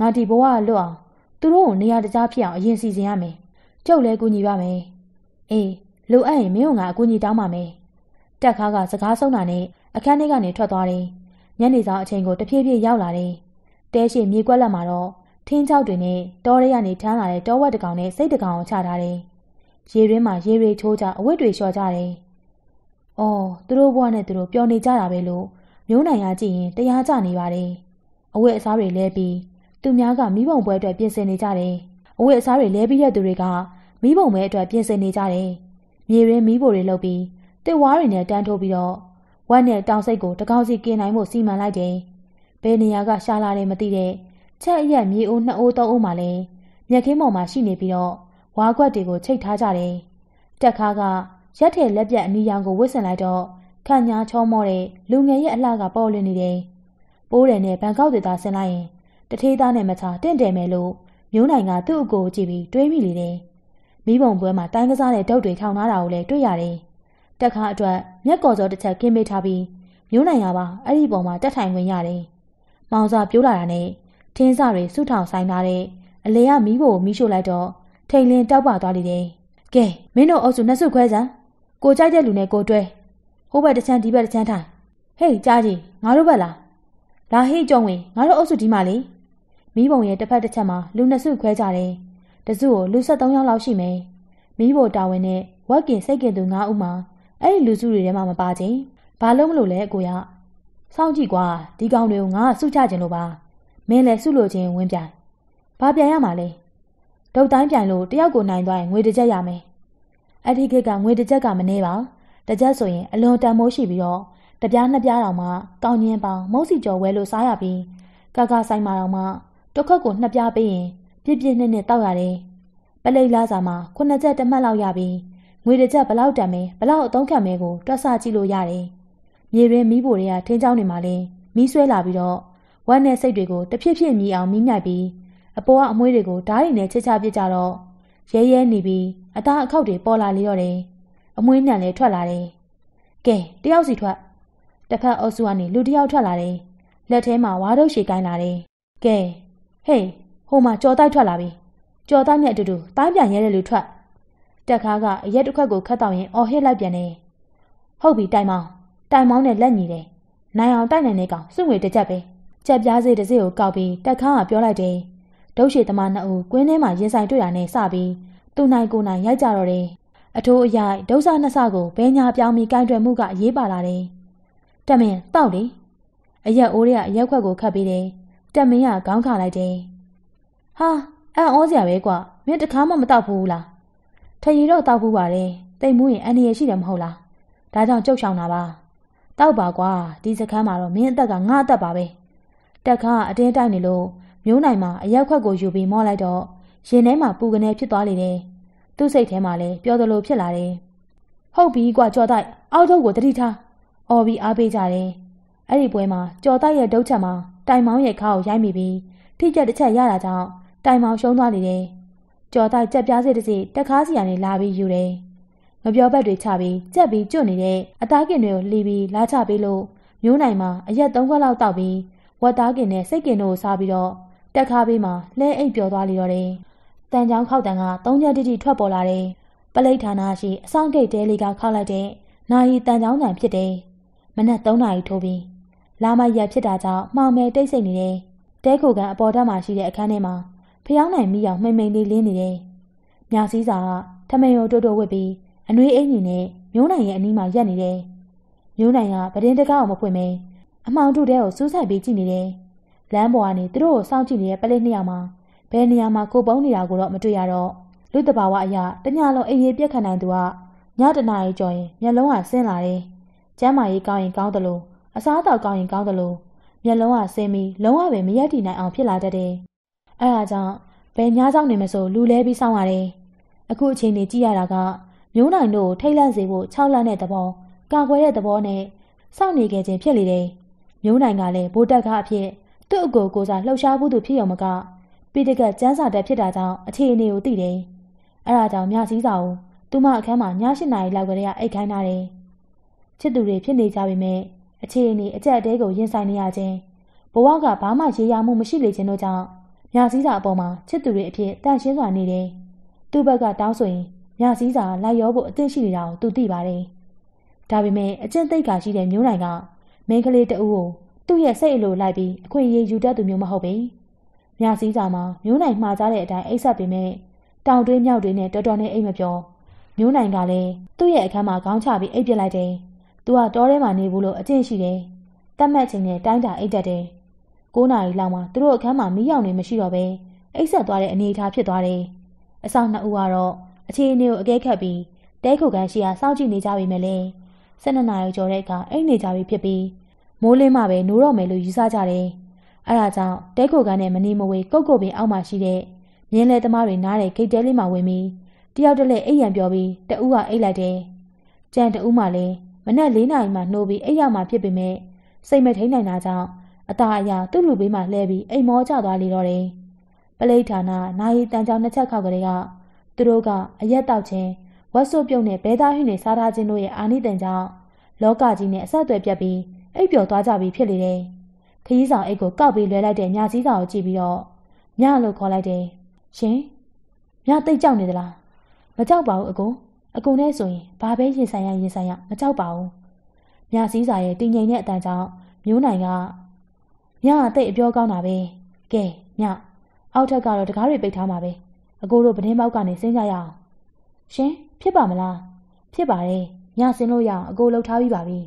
ငါဒီဘဝလွတ်အောင်သူတို့ကိုနေရာတကြားဖြစ်အောင်အရင်စီစဉ်ရမယ်ကျုပ်လည်းကူညီပါမယ်အေး လိုအပ်ရင်မင်းတို့ငါအကူအညီတောင်းပါမယ်တက်ခါကစကားဆုံးတာနဲ့အခန်းထဲကနေထွက်သွားတယ်ညနေဆောင်အချိန်ကိုတဖြည်းဖြည်းရောက်လာတယ်တဲရှိမြေကွက်လက်မှာတော့ထင်းချောက်တွေနဲ့တောထဲကနေထမ်းလာတဲ့တောဝက်တကောင်နဲ့စိတ်တကောင်ကိုချထားတယ်ရေရင်းမှာရေတွေချိုးကြအဝတ်တွေလျှော်ကြတယ်။အော်သူတို့ဘဝနဲ့သူတို့ပျော်နေကြတာပဲလို့မျိုးနိုင်ရကြည့်ရင်တရားကျနေပါတယ်။အဝတ်အစားတွေလဲပြီးသူများကမိဘုံပွဲအတွက်ပြင်ဆင်နေကြတယ်။အဝတ်အစားတွေလဲပြီးတဲ့သူတွေကမိဘုံပွဲအတွက်ပြင်ဆင်နေကြတယ်။ မြေရင်းမိဖို့တွေလုပ်ပြီးတစ်ဝါးတွေနဲ့တန်းထိုးပြီးတော့ဝက်နဲ့တောင်စိတ်ကိုတကောင်းစီกินနိုင်ဖို့စီမံလိုက်တယ်။ဘယ်နေရာကရှာလာတယ်မသိတဲ့ချက်အရက်မြေအိုးနှစ်အိုးသုံးအိုးမှလည်းမြက်ခင်းပေါ်မှာရှိနေပြီးတော့ဝါခွက်တွေကိုချိတ်ထားကြတယ်။တက်ခါကရက်ထဲလက်ပြတ်အနီရောင်ကိုဝစ်ဆင်လိုက်တော့ခန့်ညာချောမောတဲ့လူငယ်ရဲ့အလှကပေါ်လွင်နေတယ်။ပိုးတယ်နဲ့ဘန်ကောက်ဒေတာဆင်လိုက်ရင်တထေးသားနဲ့မချတင့်တယ်မယ်လို့မျိုးနိုင်ကသူ့အကိုကိုကြည့်ပြီးတွေးမိလေတယ်။ မိဘုံပွဲမှာတိုင်းကစားတဲ့ဒုတ်တွေထောင်ထားတာကိုလည်းတွေ့ရတယ်။တက်ခါအတွက်မျက်ကော်စောတစ်ချက်ကင်းပေးထားပြီးမျိုးနိုင်ရပါအဲ့ဒီပုံမှာတက်ထိုင်ခွင့်ရတယ်။မောင်စာပြိုးလာတာနဲ့ထင်းစတွေစုထောင်ဆိုင်ထားတဲ့အလေကမီးဖို့မီးရှို့လိုက်တော့ထိန်လင်းတောက်ပသွားလိမ့်တယ်။ကဲမင်းတို့အုပ်စုနှစ်စုခွဲစမ်းကိုကြိုက်တဲ့လူနဲ့ကိုတွဲဟိုဘက်တစ်ချမ်းဒီဘက်တစ်ချမ်းထိုင်ဟေးကြားကြီးငါတို့ဘက်လားလာဟေးကြုံဝင်ငါတို့အုပ်စုဒီမှာလေမီးပုံရဲ့တစ်ဖက်တစ်ချက်မှာလူနှစ်စုခွဲကြတယ် တစုကိုလူ73ယောက်လောက်ရှိမယ်မီးဖို့တာဝန်နဲ့ဝက်ကင်စိတ်ကင်သူ9ဦးမှာအဲ့ဒီလူစုတွေထဲမှာမပါချင်းဘာလို့မလို့လဲအကိုရစောင့်ကြည့်ကွာဒီကောင်တွေကိုငါစုချခြင်းလို့ပါမင်းလည်းစုလို့ချင်းဝင်ပြိုင်ဘာပြန်ရမှာလဲဒုတ်တိုင်းပြိုင်လို့တယောက်ကိုနိုင်သွားရင်ငွေတစ်ချက်ရမယ်အဲ့ဒီခေတ်ကငွေတစ်ချက်ကမနေပါတစ်ချက်ဆိုရင်အလွန်တန်မိုးရှိပြီးတော့တပြားနှစ်ပြားတောင်မှကောင်းညင်းပေါင်းမုတ်စီကျော်ဝဲလို့စားရပြီးကကဆိုင်မှာတော့မှတစ်ခက်ကိုနှစ်ပြားပေးရင် ပြည့်ပြည့်နှစ်နှစ်တောက်ရတယ်ပလိတ်လားစာမှာခုနှစ်ချက်တစ်မှတ်လောက်ရပြီးငွေတစ်ချက်ဘလောက်တန်မဲဘလောက်အသုံးခံမဲကိုတွက်ဆကြည့်လို့ရတယ်မြေရင်းမီးဖိုတွေကထင်းချောင်းနေမှာလဲမီးဆွဲလာပြီးတော့ဝမ်းနဲ့စိတ်တွေကိုတဖြည်းဖြည်းမြည်အောင်မီးမြိုက်ပြီးအပေါ်ကအမွှေးတွေကိုဓားရည်နဲ့ချစ်ချပစ်ကြတော့ရဲရဲနေပြီးအသားအခောက်တွေပေါ်လာလေတော့တယ်အမွှေးညံလည်းထွက်လာတယ်ကဲတယောက်စီထွက်တစ်ဖက်အုပ်စုကနေလူတယောက်ထွက်လာတယ်လက်ထဲမှာဝါးတုပ်ရှည်ကိုင်းလာတယ်ကဲဟေး ဟိုမှာကြော်တိုက်ထွက်လာပြီကြော်တိုက်နဲ့အတူတူတိုင်းပြန်ရဲတဲ့လူထွက်တက်ခါကအရက်တစ်ခွက်ကိုခတ်တော့ရင်အော်ဟစ်လိုက်ပြန်တယ်ဟုတ်ပြီတိုင်မောင်းတိုင်မောင်းနဲ့လက်ညီတယ်နိုင်အောင်တိုက်နိုင်တဲ့ကောင်စုငွေတစ်ချက်ပဲချက်ပြားစေးတစ်စေးကိုကောက်ပြီးတက်ခါကပြောလိုက်တယ်ဒုတ်ရှိသမားနှစ်ဦးကွင်းထဲမှာရင်ဆိုင်တွေ့တာနဲ့စပြီးသူနိုင်ကိုနိုင်ရိုက်ကြတော့တယ်အထိုးအရိုက်ဒုစနှစ်ဆကိုဘဲညာပြောင်းပြီးကင်တွယ်မှုကအရေးပါလာတယ်တက်မင်းတောက်လေအရက်အိုးရအရက်ခွက်ကိုခတ်ပြီးတယ်တက်မင်းကခေါင်းခါလိုက်တယ် ဟာအံ့ဩစရာပဲကွာမင်းတခါမှမတောက်ဘူးလားထရီတော့တောက်ဘူးပါတယ်တိတ်မူးရင်အန္တရာယ်ရှိတယ်မဟုတ်လားဒါကြောင့်ကြုတ်ချောင်းတာပါတောက်ပါကွာဒီစခန်းမှာတော့မင်းအသက်ကငါအသက်ပါပဲတက်ခါအတင်းတိုက်နေလို့မျိုးနိုင်မှာအရက်ခွက်ကိုယူပြီးမော့လိုက်တော့ရင်ထဲမှာပူကနေဖြစ်သွားလေတယ်သူ့စိတ်ထဲမှာလည်းပျော်သလိုဖြစ်လာတယ်ဟုတ်ပြီကွာကြော်တိုက်အောက်ထုတ်ကိုတတိထားအော်ပြီးအားပေးကြတယ်အဲ့ဒီပွဲမှာကြော်တိုက်ရဲ့ဒုတ်ချက်မှာတိုင်မောင်းရဲ့ခါကိုရိုက်မိပြီးထိကျက်တစ်ချက်ရတာကြောင့် တိုင်မောင်ရှုံးသွားနေတယ်ကြော်တိုက်ကြက်ပြားစစ်တစ်စီတက်ကားစီကနေလာပြီးယူတယ်ငပြောဘက်တွေချပြီးကြက်ပြီးကျွတ်နေတဲ့အသားကင်တွေကိုလှီးပြီးလာချပေးလို့မျိုးနိုင်မှာအရက်သုံးခွက်လောက်တောက်ပြီးဝတ်သားကင်နဲ့စိတ်ကင်တို့ကိုစားပြီးတော့တက်ခါပေးမှာလဲအိတ်ပျော်သွားလိတော့တယ်။တန်ချောင်းခောက်တန်ကသုံးချက်တိတိထွက်ပေါ်လာတယ်။ပလိတ်ဌာနရှိအဆောင်ဂိတ်တဲလေးကခောက်လိုက်တဲ့နာယီတန်ချောင်းတန်ဖြစ်တယ်။မနက်3နာရီထိုးပြီးလာမရက်ဖြစ်တာကြောင့်မှောင်မဲတိတ်ဆိတ်နေတယ်။တဲခိုကန်အပေါ်ဓာတ်မှာရှိတဲ့အခန်းထဲမှာ ဖျောင်းနိုင်မိအောင်မှိမ့်မိန်လေးလင်းနေတယ်။မြစည်းစာကထမိန်ရိုတိုးတိုးဝစ်ပြီးအနှွေးအင်ကြီးနဲ့မျိုးနိုင်ရဲ့အနီးမှာရက်နေတယ်။မျိုးနိုင်ကပဒင်းတကားကိုမဖွင့်မဲအမှောင်တုတဲကိုစူးစိုက်ပြီးကြည့်နေတယ်။လမ်းပေါ်ကနေသူတို့ကိုစောင့်ကြည့်နေတဲ့ပလိတ်နှစ်ယောက်မှာဘယ်နေရာမှာကိုပုံးနေတာကိုတော့မတွေ့ရတော့လူတဘာဝအရာတညလုံးအေးရေးပြက်ခတ်နိုင်သူကညတနာရီကျော်ရင်မျက်လုံးကဆင်းလာတယ်။ကျမ်းမာရေးကောင်းရင်ကောင်းတယ်လို့အစားအသောက်ကောင်းရင်ကောင်းတယ်လို့မျက်လုံးကဆင်းပြီးလုံးဝပဲမရက်တည်နိုင်အောင်ဖြစ်လာတတ်တယ်။ အဲဒါကြောင့်ဘယ်ညောင်းနေမဆိုလူလဲပြီးစောင့်ရတယ်။အခုအချိန်နေကြည့်ရတာကမျိုးနိုင်တို့ထိတ်လန့်စေဖို့6လတဲ့သဘောကာကွယ်တဲ့သဘောနဲ့စောင့်နေခဲ့ခြင်းဖြစ်လေတယ်။မျိုးနိုင်ကလည်းဗိုလ်တက်ကားအဖြစ်သူ့အကိုကိုစားလှုပ်ရှားမှုသူဖြစ်ရုံမကပိတကကျန်းစာတက်ဖြစ်တာကြောင့်အခြေအနေကိုသိတယ်။အဲဒါကြောင့်မြစည်းစာကိုသူမအခန်းမှာည၈နာရီလောက်ကလေးကအိတ်ခိုင်းထားတယ်။ချစ်သူတွေဖြစ်နေကြပေမဲ့အခြေအနေအကြက်အတဲကိုရင်ဆိုင်နေရခြင်းဘဝကဘာမှရေရာမှုမရှိလေခြင်းတို့ကြောင့် မြစည်းစာအပေါ်မှာချစ်သူတွေအဖြစ်တန့်ရှင်းစွာနေတယ်။သူ့ဘက်ကတောင်းဆိုရင်မြစည်းစာလိုက်ရောဖို့အသင့်ရှိနေတာကိုသူသိပါတယ်။ဒါပေမဲ့အကျင့်သိက္ခာရှိတဲ့မျိုးနိုင်ကမင်းကလေးတအူးကိုသူ့ရဲ့စိတ်အလိုလိုက်ပြီးအခွင့်အရေးယူတတ်သူမျိုးမဟုတ်ပေ။မြစည်းစာမှာမျိုးနိုင်မှားကြတဲ့အတိုင်းအိတ်ဆက်ပေမဲ့တောင်တွင်းမြောက်တွင်းနဲ့တော်တော်နဲ့အိတ်မပြောမျိုးနိုင်ကလည်းသူ့ရဲ့အခန်းမှာခေါင်းချပြီးအိတ်ပစ်လိုက်တယ်။သူကတောထဲမှာနေဘူးလို့အကျင့်ရှိတယ်။တတ်မှတ်ချိန်နဲ့တိုင်းတာအိတ်တက်တယ်။ 9နာရီလောက်မှာသူတို့အခန်းမှာမီးရောင်တွေမရှိတော့ဘဲအိတ်ဆက်သွားတဲ့အနေအထားဖြစ်သွားတယ်။အဆောင်နှစ်ဦးကတော့အခြေအနေကိုအကဲခတ်ပြီးတဲခုကန်ရှိရာစောင့်ကြည့်နေကြပြီမဲ့လေ12နာရီကျော်တဲ့အခါအိတ်နေကြပြီဖြစ်ပြီးမိုးလင်းမှပဲနိုးတော့မယ်လို့ယူဆကြတယ်။အဲဒါကြောင့်တဲခုကန်နဲ့မနေမဝေကုတ်ကုတ်ပင်အောက်မှာရှိတဲ့မြင်းလဲသမားတွေနားတဲ့ဂိတ်တဲလေးမှာဝင်ပြီးတယောက်တည်းလက်အိတ်ရံပြောပြီးတဦးကအိတ်လိုက်တယ်။ကြံတဦးမှလည်းမနက်၄နာရီမှနှိုးပြီးအိတ်ရမှဖြစ်ပေမဲ့စိတ်မထိန်နိုင်တာကြောင့် အตาအရာသူ့လူဘေးမှာလှဲပြီးအိမ်မောကျသွားလေတော့တယ်။ပလိဋ္ဌာနာနိုင်တန်ကြောင်နှစ်ချက်ခောက်ကလေးကသူတို့ကအရက်တောက်ခြင်းဝက်ဆုပ်ပြုတ်နဲ့ဘဲသားဟင်းတွေစားထားခြင်းတို့ရဲ့အာနိသင်ကြောင့်လောကကြီးနဲ့အဆက်အသွယ်ပြတ်ပြီးအိပ်ပျော်သွားကြပြီဖြစ်လေတယ်။ခရီးဆောင်အိတ်ကိုကောက်ပြီးလွှဲလိုက်တဲ့ညစည်းစာကိုကြည့်ပြီးတော့ညလို့ခေါ်လိုက်တယ်။ရှင်ညသိကြောက်နေသလား။မကြောက်ပါဘူးအကို။အကိုနဲ့ဆိုရင်ဘာပဲရင်ဆိုင်ရရင်ဆိုင်ရမကြောက်ပါဘူး။ညစည်းစာရဲ့တည်ငြိမ်တဲ့အတန်ကြောင့်မျိုးနိုင်က ညအသိအပြောကောင်းတာပဲ။ကဲညအောက်ထက်ကတော့တကားတွေပိတ်ထားမှာပဲ။အကိုတို့ပတင်းပေါက်ကနေဆင်းကြရအောင်ရှင်ဖြစ်ပါမလားဖြစ်ပါတယ်ညဆင်းလို့ရအောင်အကိုလှုပ်ထားပြီးပါပြီ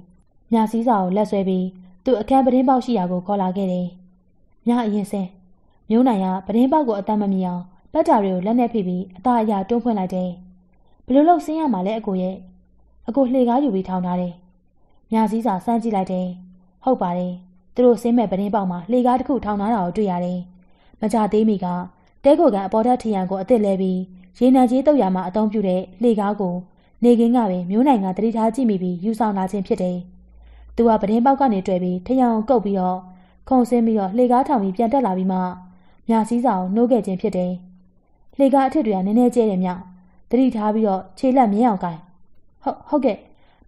ညစည်းစာကိုလက်ဆွဲပြီးသူ့အခန်းပတင်းပေါက်ရှိရာကိုခေါ်လာခဲ့တယ်ညအရင်ဆင်းမျိုးနိုင်ကပတင်းပေါက်ကိုအတမ်းမမြင်အောင်ပတ်တာတွေကိုလက်နဲ့ဖိပြီးအသားအရာတွန်းဖွင့်လိုက်တယ်ဘယ်လိုလုပ်ဆင်းရမှာလဲအကိုရဲ့အကိုလှေကားယူပြီးထောင်ထားတယ်ညစည်းစာစမ်းကြည့်လိုက်တယ်ဟုတ်ပါတယ် သူတို့ဆင်းမဲ့ပတင်းပေါက်မှာလှေကားတစ်ခုထောင်ထားတာကိုတွေ့ရတယ်မကြသေးမီကတဲကိုကအပေါ်ထက်ထရန်ကိုအစ်စ်လဲပြီးရေနံကြီးတုတ်ရမှာအသုံးပြုတဲ့လှေကားကိုနေကင်းကပင်မျိုးနိုင်ကတတိထားကြည့်မိပြီးယူဆောင်လာခြင်းဖြစ်တယ်။သူကပဒင်းပေါက်ကနေတွေ့ပြီးထရန်ကိုကုတ်ပြီးတော့ခုံဆင်းပြီးတော့လှေကားထောင်ပြီးပြန်တက်လာပြီးမှမြစည်းစာကိုနှိုးခဲ့ခြင်းဖြစ်တယ်။လှေကားအထစ်တွေကနည်းနည်းကျဲတယ်မြ။တတိထားပြီးတော့ခြေလက်မြင်းအောင်ကိုင်။ဟုတ်ဟုတ်ကဲ့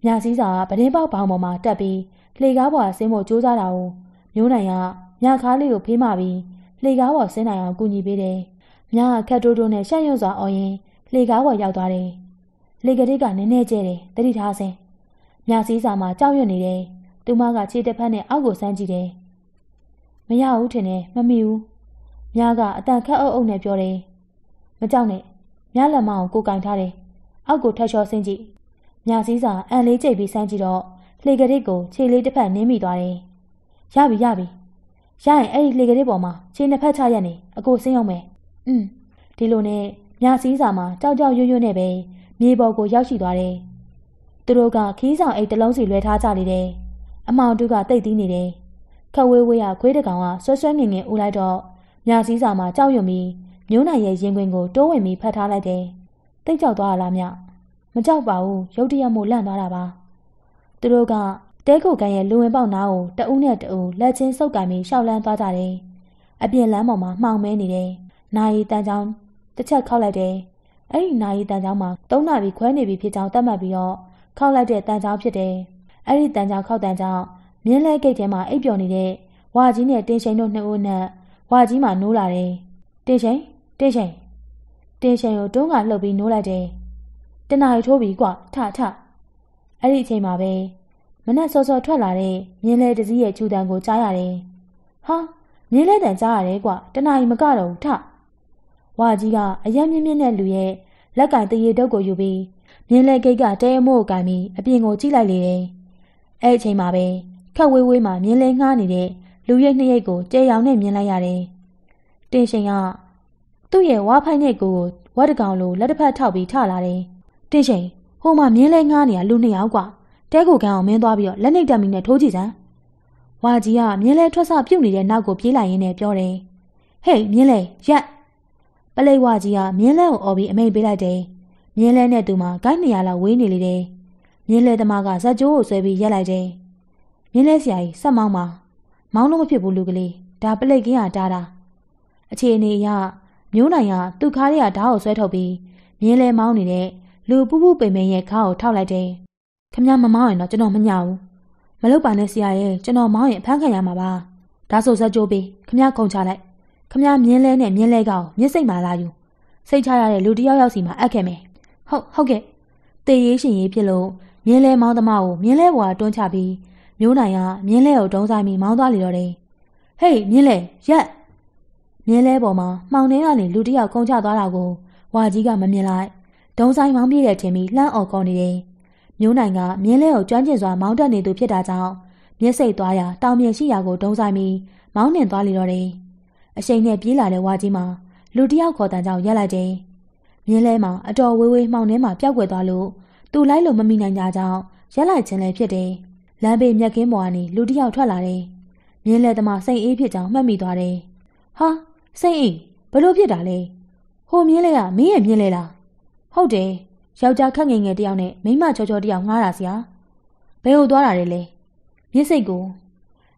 မြစည်းစာကပဒင်းပေါက်ဘောင်ပေါ်မှာတက်ပြီး လှေကားပေါ်ဆင်းဖို့ကြိုးစားတာကိုမျိုးနိုင်ကညခါလေးကိုဖေးမှပြီးလှေကားပေါ်ဆင်းနိုင်အောင်ကူညီပေးတယ်။မြားခက်တိုးတိုးနဲ့ရှက်ရွံ့စွာအော်ရင်လှေကားပေါ်ရောက်သွားတယ်။လှေကလေးကနည်းနည်းကျဲတယ်တတိထားစင်း။မြားစည်းစာမှာကြောက်ရွံ့နေတယ်။သူမကခြေတစ်ဖက်နဲ့အောက်ကိုဆန်းကြည့်တယ်။မရဘူးထင်တယ်မမီဘူး။မြားကအတန်ခက်အုပ်အုပ်နဲ့ပြောတယ်။မကြောက်နဲ့။မြားလက်မအောင်ကိုကင်ထားတယ်။အောက်ကိုထက်လျှောဆင်းကြည့်။မြားစည်းစာအန်လေးကြိတ်ပြီးဆန်းကြည့်တော့ လှေကလေးကိုခြေလေးတစ်ဖက်နင်းမိသွားတယ်။ရပြီရပြီရရင်အဲ့ဒီလှေကလေးပေါ်မှာခြေနှစ်ဖက်ချရက်နေအကိုဆင်းအောင်မယ်။อืมဒီလိုနဲ့မြစည်းစာမှာကြောက်ကြောက်ရွံ့ရွံ့နဲ့ပဲမြေပေါ်ကိုရောက်ရှိသွားတယ်။သူတို့ကခီးဆောင်အိတ်တလုံးစီလွှဲထားကြနေတယ်။အမောင်တူကတိတ်သီးနေတယ်။ခဝေးဝေးကခွေးတကောင်ကဆွဆွငင်ငင်ဦးလိုက်တော့မြစည်းစာမှာကြောက်ရွံ့ပြီးမျိုးနိုင်ရဲ့ရင်ခွင်ကိုတိုးဝင်ပြီးဖတ်ထားလိုက်တယ်။တိတ်ကြောက်သွားလားမြ။မကြောက်ပါဘူး။ရုတ်တရက်မို့လန့်သွားတာပါ။ သူတို့ကတဲခုကန်ရဲ့လူဝင်ပေါက်နားကိုတဦးနဲ့တဦးလက်ချင်းဆုပ်ကန်ပြီးရှောက်လန်းသွားကြတယ်။အပြင်လမ်းပေါ်မှာမှောင်မဲနေတယ်။နာရီတန်ချောင်းတစ်ချက်ခောက်လိုက်တယ်။အဲ့ဒီနာရီတန်ချောင်းမှာ၃နာရီခွဲနေပြီဖြစ်ကြောင်းသတ်မှတ်ပြီးတော့ခောက်လိုက်တဲ့တန်ချောင်းဖြစ်တယ်။အဲ့ဒီတန်ချောင်းခောက်တန်ချောင်းမြင်းလဲဂိတ်ထဲမှာအိပ်ပျော်နေတဲ့ဝါကြီးနဲ့တင်ရှိန်တို့နှစ်ဦးနဲ့ဝါကြီးမှနိုးလာတယ်။တင်ရှိန်တင်ရှိန်တင်ရှိန်ကိုတွန်းကလှုပ်ပြီးနိုးလိုက်တယ်။တနာရီထိုးပြီးကွာထထ အဲ့ဒီအချိန်မှာပဲမနက်စောစောထွက်လာတဲ့မြင်းလဲတစည်းရဲ့ခြူတံကိုကြားရတယ်။ဟာမြင်းလဲတန်ကြားရတယ်ကွာတနာရီမကတော့ထဝါကြီးကအရက်မြင့်မြင့်နဲ့လူရဲ့လက်ကင်တရေတုပ်ကိုယူပြီးမြင်းလဲဂိတ်ကတဲအမို့ကိုကင်ပြီးအပြင်ကိုကြည့်လိုက်လေတယ်။အဲ့အချိန်မှာပဲခက်ဝေးဝေးမှာမြင်းလဲငှားနေတဲ့လူရိတ်နှစ်ရိတ်ကိုတဲရောင်နဲ့မြင်လိုက်ရတယ်။တင်ရှင်ကသူ့ရဲ့ဝါဖိုင်နဲ့ကိုကိုဝတ်တကောင်လိုလက်တစ်ဖက်ထောက်ပြီးထလာတယ်။တင်ရှင် ဟိုမှာမြင်းလဲငှားနေတာလူနှစ်ယောက်ကွာတဲကိုကန်အောင်မင်းသွားပြီးတော့လက်နှိပ်တက်မိနဲ့ထိုးကြည့်စမ်း။ဝါကြီးကမြင်းလဲထွက်ဆပြုတ်နေတဲ့နောက်ကိုပြေးလိုက်ရင်းနဲ့ပြောတယ်။ဟေးမြင်းလဲရက်ပလိတ်ဝကြီးကမြင်းလဲကိုអော်ပြီးအမိန်ပေးလိုက်တယ်။မြင်းလဲနဲ့သူမဂိုက်200လောက်ဝေးနေလေတယ်။မြင်းလဲသမားကဇက်ကျိုးကိုဆွဲပြီးရက်လိုက်တယ်။မြင်းလဲဆရာကြီးဆက်မောင်းပါ။မောင်းလို့မဖြစ်ဘူးလူကလေး။ဒါပလိတ်ကင်းကတားတာ။အခြေအနေအရမျိုးနိုင်ကသူ့ခါးရဓာတ်ကိုဆွဲထုတ်ပြီးမြင်းလဲမောင်းနေတဲ့ လူပူပူပိန်ပိန်ရဲ့ခါကိုထောက်လိုက်တယ်။ခမမမောင်းရင်တော့ကျွန်တော်မညဘူး။မလုပ်ပါနဲ့ဆရာရဲ့ကျွန်တော်မောင်းရင်အဖမ်းခံရမှာပါ။ဒါဆိုဇက်ကျိုးပေးခမခုံချလိုက်ခမမြင်းလဲနဲ့မြင်းလဲကောင်မြစ်စိတ်မှလာယူစိတ်ချရတဲ့လူတယောက်ယောက်စီမှာအပ်ခဲ့မယ်ဟုတ်ဟုတ်ကဲ့တေးရေးရှင်ရေးဖြစ်လို့မြင်းလဲမောင်းသမားကိုမြင်းလဲဘွာတွန်းချပြီးမျိုးနိုင်ကမြင်းလဲကိုတုံးဆိုင်ပြီးမောင်းသွားလေတော့တယ်ဟေးမြင်းလဲရက်မြင်းလဲပေါ်မှာမှောင်ထဲကနေလူတယောက်ခုန်ချသွားတာကိုဝါကြီးကမမြင်လိုက် ဒုံဆိုင်မောင်းပြေးတဲ့ထင်ပြီးလှမ်းအော်ကောင်းနေတယ်မျိုးနိုင်ကမြင်းလဲကိုကျွမ်းကျင်စွာမောင်းတက်နေသူဖြစ်တာကြောင့်မျက်စိတ်သွားရာတောင်မြင်ရှိရာကိုဒုံဆိုင်ပြီးမောင်းနှင်သွားလေတော့တယ်အရှိန်နဲ့ပြေးလာတဲ့ဝါကြီးမှာလူတယောက်ခေါ်တန်ကြောင်ရက်လိုက်တယ်။မြင်းလဲမှာအတော်ဝေးဝေးမှောင်ထဲမှာပျောက်ကွယ်သွားလို့သူလိုက်လို့မမိနိုင်ကြကြောင်းရက်လိုက်ခြင်းလည်းဖြစ်တယ်။လမ်းဘေးမြက်ကင်းပေါ်ကနေလူတယောက်ထွက်လာတယ်။မြင်းလဲသမားစိတ်အေးဖြစ်ကြောင်းမှတ်မိသွားတယ်။ဟာစိတ်အေးဘလို့ဖြစ်တာလဲ။ဟိုမြင်းလဲကမင်းရဲ့မြင်းလဲလား။ ဟုတ်တယ်။ယောက်ျားခက်ငယ်ငယ်တယောက်နဲ့မိန်းမချောချောတယောက်ငှားတာဆရာ။ဘယ်ကိုသွားတာလဲလဲ။မြစ်စိတ်ကို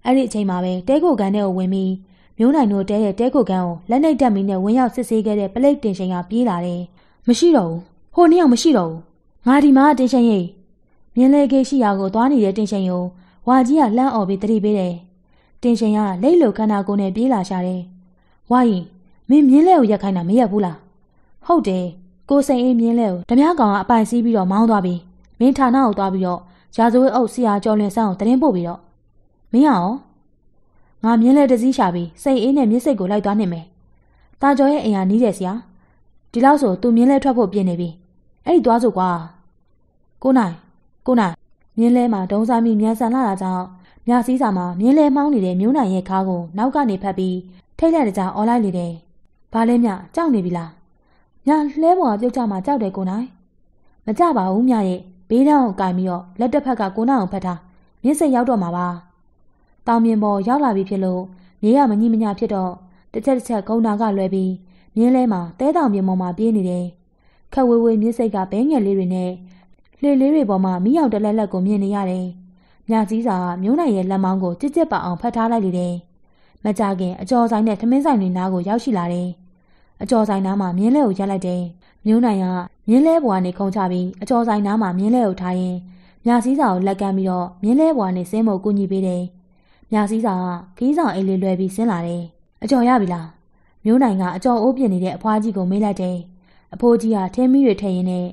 အဲ့ဒီအချိန်မှာပဲတဲကိုကန်ထဲကိုဝင်ပြီးမျိုးနိုင်တို့တဲရဲ့တဲခုတ်ကန်းကိုလက်နှိပ်တက်မီနဲ့ဝင်ရောက်စစ်ဆေးခဲ့တဲ့ပလိတ်တင်ရှင်ကပြေးလာတယ်။မရှိတော့ဘူး။ဟိုနှစ်ယောက်မရှိတော့ဘူး။ငါဒီမှာတင်ရှင်ရိမြင်းလေကေရှိရာကိုသွားနေတဲ့တင်ရှင်ကိုဝါကြီးကလှမ်းអော်ပြီးတတိပေးတယ်။တင်ရှင်ကလိတ်လိုခန္ဓာကိုယ်နဲ့ပြေးလာရှာတယ်။ဝါရင်မင်းမြင်းလဲကိုရက်ခိုင်းတာမရက်ဘူးလား။ဟုတ်တယ်။ ကိုစိန်အေးမြင်းလဲကိုဓမြကောင်ကအပိုင်စီးပြီးတော့မောင်းသွားပြီးမင်းဌာနကိုသွားပြီးတော့ရာဇဝတ်အုပ်ဆရာကျော်လွင်ဆန်းကိုတရင်ပို့ပြီးတော့မင်းရောငါမြင်းလဲတစည်းရှာပြီးစိတ်အေးနဲ့မြစ်စိတ်ကိုလိုက်သွားနေမယ်။ตาကျော်ရဲ့အိမ်ဟာနီးတယ်ဆရာ။ဒီလောက်ဆိုသူမြင်းလဲထွက်ဖို့ပြင်နေပြီ။အဲ့ဒီသွားစို့ကွာ။ကိုနိုင်ကိုနိုင်မြင်းလဲမှာဒုံစားမိမြန်ဆန်လာတာကြောင့်မြစည်းစာမှာမြင်းလဲမောင်းနေတဲ့မျိုးနိုင်ရဲ့ခါးကိုနောက်ကနေဖက်ပြီးထိတ်လက်တကြားអော်လိုက်လေတယ်။ဘာလဲမြကြောက်နေပြီလား။ မြလှဲပေါ်ကပြုတ်ကြမှာကြောက်တယ်ကိုနိုင်။မကြပါဘူးမြရဲ့ဘေးထောင်ကိုကင်ပြီးတော့လက်တစ်ဖက်ကကိုနိုင်အောင်ဖက်ထားမြင်းစိတ်ရောက်တော့မှာပါ။တောင်မြင်ပေါ်ရောက်လာပြီဖြစ်လို့မြေရမကြီးမညာဖြစ်တော့တစ်ချက်တစ်ချက်ဂုံနာကလွဲပြီးမြင်းလဲမှာတဲတောင်ပြင်ပေါ်မှာပြေးနေတယ်။ခက်ဝေးဝေးမြစ်စိတ်ကဘဲငယ်လေးတွေနဲ့လှေလေးတွေပေါ်မှာမိရောက်တလက်လက်ကိုမြင်နေရတယ်။မြစည်းစာကမျိုးနိုင်ရဲ့လက်မောင်းကိုကြစ်ကြစ်ပအောင်ဖတ်ထားလိုက်လေတယ်။မကြခင်အကျော်ဆိုင်နဲ့ထမင်းဆိုင်တွေနားကိုရောက်ရှိလာတယ်။ အကျော်ဆိုင်နားမှာမြင်းလဲကိုရက်လိုက်တယ်။မျိုးနိုင်ကမြင်းလဲဘွားနေခုံချပြီးအကျော်ဆိုင်နားမှာမြင်းလဲကိုထားရင်မြစည်းစာကိုလက်ကမ်းပြီးတော့မြင်းလဲဘွားနေဆင်းဖို့ကူညီပေးတယ်။မြစည်းစာကခီးဆောင်အိတ်လေးလွယ်ပြီးဆင်းလာတယ်။အကျော်ရပြီလား။မျိုးနိုင်ကအကျော်အိုးပြင်းနေတဲ့အဖွားကြီးကိုမေးလိုက်တယ်။အဖိုးကြီးကထင်းမီးတွေထည့်ရင်းနဲ့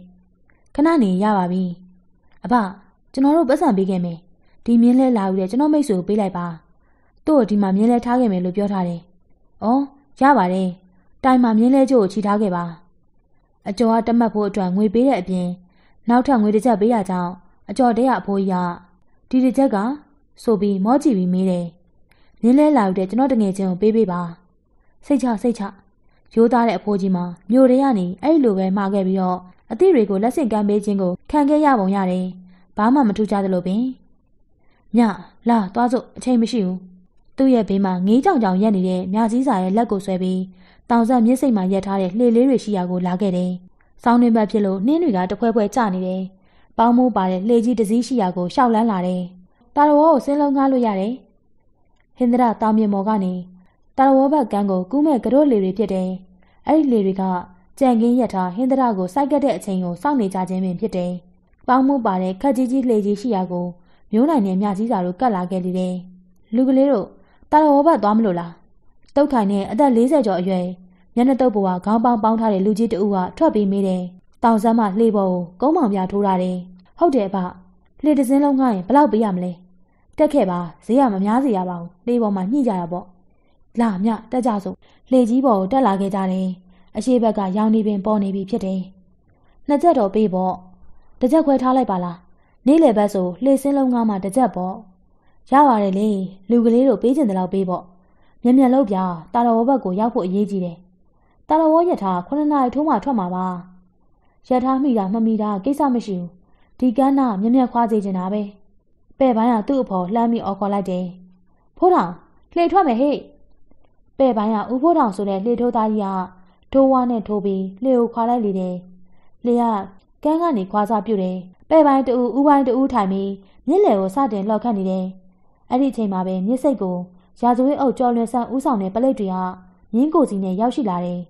ခဏနေရပါပြီ။အဖကျွန်တော်တို့ပတ်စံပေးခဲ့မယ်။ဒီမြင်းလဲလာယူတဲ့ကျွန်တော်မိတ်ဆွေကိုပေးလိုက်ပါ။သူ့ကိုဒီမှာမြင်းလဲထားခဲ့မယ်လို့ပြောထားတယ်။အော်ရပါတယ်။ တိုင်မှာမြင်းလဲကျိုးကိုချီထားခဲ့ပါ။အကျော်ကတတ်မှတ်ဖို့အတွက်ငွေပေးတဲ့အပြင်နောက်ထပ်ငွေတစ်ချက်ပေးရကြောင်းအကျော်တဲကအဖိုးကြီးကဒီတစ်ချက်ကဆိုပြီးမောကြည့်ပြီးမေးတယ်။မြင်းလဲလာယူတဲ့ကျွန်တော်တငယ်ချင်းကိုပေးပေးပါ။စိတ်ချစိတ်ချရိုးသားတဲ့အဖိုးကြီးမှာမြို့တွေကနေအဲ့လိုပဲမှာခဲ့ပြီးတော့အသည့်တွေကိုလက်ဆင့်ကမ်းပေးခြင်းကိုခံခဲ့ရပုံရတယ်။ဘာမှမထူးခြားသလိုပင်ညလာသွားစို့အချိန်မရှိဘူး။သူ့ရဲ့ဘေးမှာငေးကြောင်ကြောင်ရက်နေတဲ့မြစည်းစာရဲ့လက်ကိုဆွဲပြီး တောင်ဆက်မြစ်စိတ်မှာရက်ထားတဲ့လှေလေးတွေရှိရာကိုလာခဲ့တယ်။ဆောင်းနေဘက်ဖြစ်လို့နှင်းတွေကတဖွဲဖွဲကျနေတယ်။ပေါင်းမိုးပါတဲ့လှေကြီးတစ်စီးရှိရာကိုရှောက်လန်းလာတယ်။တာတော်ကိုဆင်းလုံးကားလို့ရတယ်။ဟင်္ဒရာတောင်မြေမော်ကနေတာတော်ဘက်ကန်းကိုကူးမဲ့ကရိုးလေတွေဖြစ်တယ်။အဲ့ဒီလေတွေကကြံကင်းရက်ထားဟင်္ဒရာကိုစိုက်ကတ်တဲ့အချိန်ကိုစောင့်နေကြခြင်းပင်ဖြစ်တယ်။ပေါင်းမိုးပါတဲ့ခက်ကြီးကြီးလှေကြီးရှိရာကိုမျိုးနိုင်နဲ့မြစည်းစာတို့ကတ်လာခဲ့လေတယ်။လူကလေးတို့တာတော်ဘက်သွားမလို့လား။ တုတ်ခိုင်နဲ့အသက်40ကျော်အရွယ်ညနေတုပ်ဘဝခေါင်းပေါင်းပေါင်းထားတဲ့လူကြီးတဦးကထွက်ပြီးမေးတယ်။တောင်ဆန်းမှလှေပေါ်ကိုကုန်းမောင်ပြထိုးထားတယ်။ဟုတ်တယ်ဗျ။လှေတစ်စင်းလုံးငှားရင်ဘယ်လောက်ပေးရမလဲ။တက်ခဲ့ပါဈေးကမများစီရပါဘူး။လှေပေါ်မှာညှိကြတာပေါ့။လာမြတက်ကြစို့လှေကြီးပေါ်ကိုတက်လာခဲ့ကြတယ်။အရှိဘက်ကရောင်နေပင်ပေါ်နေပြီဖြစ်တယ်။နှစ်ချက်တော့ပေးပေါ့။တစ်ချက်ခွဲထားလိုက်ပါလား။နေ့လယ်ဘက်ဆိုလှေစင်းလုံးငှားမှတစ်ချက်ပေါ့။ရပါတယ်လေလူကလေးတို့ပေးချင်တဲ့လောက်ပေးပေါ့။ မျက်မျက်လုံးပြတာတော်ဘက်ကိုရောက်ဖို့အရေးကြီးတယ်တာလဝရထား9နာရီထိုးမှထွက်မှာပါရထားမိတာမမိတာကိစ္စမရှိဘူးဒီကန်းနာမြက်မြက်ခွာစေချင်တာပဲပဲ့ပိုင်းကသူ့အဖော်လှမ်းပြီးအော်ခေါ်လိုက်တယ်ဖိုးထောင်လှေထွက်မယ်ဟေ့ပဲ့ပိုင်းကဦးဖိုးထောင်ဆိုတဲ့လှေထိုးသားကြီးကထိုးဝါနဲ့ထိုးပြီးလှေကိုခွာလိုက်လေတယ်လှေကကန်းကနေခွာစားပြုတ်တယ်ပဲ့ပိုင်းတူဦးပိုင်းတူထိုင်ပြီးမြစ်လယ်ကိုစတင်လှော်ခတ်နေတယ်အဲ့ဒီအချိန်မှာပဲမြစ်စိတ်ကို ရာဇဝတ်အုပ်ကျော်လွင်ဆန်းဦးဆောင်တဲ့ပလိတ်တွေကမြင်းကိုစီနဲ့ရောက်ရှိလာတယ်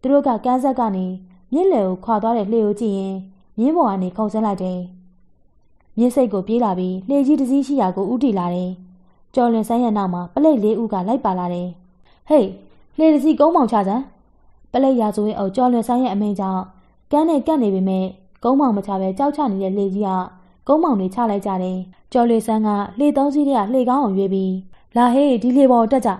သူတို့ကကန်းဆက်ကနေမြစ်လယ်ကိုခွာသွားတဲ့လှေကိုကြည့်ရင်မြင်းပေါ်ကနေခုန်ဆင်းလိုက်တယ်။မြစ်စိတ်ကိုပြေးလာပြီးလှေကြီးတစ်စီးရှိရာကိုဥတီလာတယ်။ကျော်လွင်ဆန်းရဲ့နောက်မှာပလိတ်လေးဦးကလိုက်ပါလာတယ်။ဟေးလှေတစ်စီးကုန်းမောင်ချစမ်းပလိတ်ရာဇဝင်းအုပ်ကျော်လွင်ဆန်းရဲ့အမိန့်ကြောင့်ကန်းနဲ့ကန့်နေပေမဲ့ကုန်းမောင်မချပဲကြောက်ချနေတဲ့လှေကြီးကကုန်းမောင်တွေချလိုက်ကြတယ်။ကျော်လွင်ဆန်းကလှေသုံးစီးတွေကလှေကောင်းအောင်ရွေးပြီး လာဟေးဒီလှေပေါ်တက်ကြ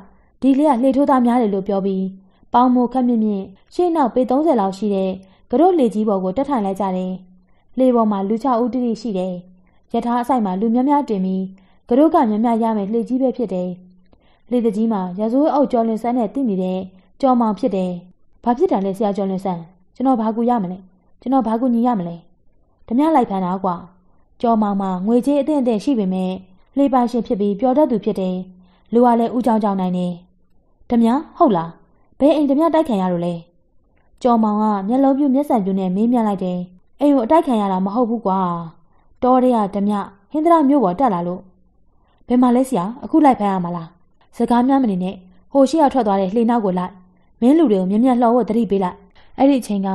ဒီလှေကလှေထိုးသားများတယ်လို့ပြောပြီးပေါင်းမိုးခက်မြင့်မြင့်ရှေ့နောက်ပေ30လောက်ရှိတဲ့ကရုတ်လေကြီးပေါ်ကိုတက်ထိုင်လိုက်ကြတယ်။လေပေါ်မှာလူချဦးတိတိရှိတယ်။ရထားအဆိုင်မှာလူများများတင်ပြီးကရုတ်ကများများရမယ်လှေကြီးပဲဖြစ်တယ်။လေတကြီးမှာရစိုးအုပ်ကျော်လွင်ဆန်းနဲ့တည်နေတဲ့ကြော်မောင်ဖြစ်တယ်။ဘာဖြစ်တာလဲဆရာကျော်လွင်ဆန်း။ကျွန်တော်ဘာကူရမလဲ။ကျွန်တော်ဘာကူညီရမလဲ။ဓမြလိုက်ဖန်တာကွာ။ကြော်မောင်မှာငွေကြေးအသင့်အသင့်ရှိပေမဲ့လေပိုင်ရှင်ဖြစ်ပြီးပျော်တတ်သူဖြစ်တယ်။ လူကလည်းဦးကြောင်ကြောင်နိုင်နေဓမြဟုတ်လားဘယ်အိမ်ဓမြတိုက်ခံရလို့လဲကျော်မောင်ကမျက်လုံးပြူမျက်စံပြူနဲ့မေးမြန်းလိုက်တယ်အိမ်ကိုအတိုက်ခံရတာမဟုတ်ဘူးကွာတော်တဲ့ကဓမြဟင်္ဒရာမြို့ပေါ်တက်လာလို့ဘယ်မှာလဲဆရာအခုလိုက်ဖမ်းရမှာလားစကားများမနေနဲ့ဟိုရှိရထွက်သွားတဲ့လှေနောက်ကိုလိုက်မင်းလူတွေကိုမြင်မြတ်လှော်ဝတ်တတိပေးလိုက်အဲ့ဒီအချိန်က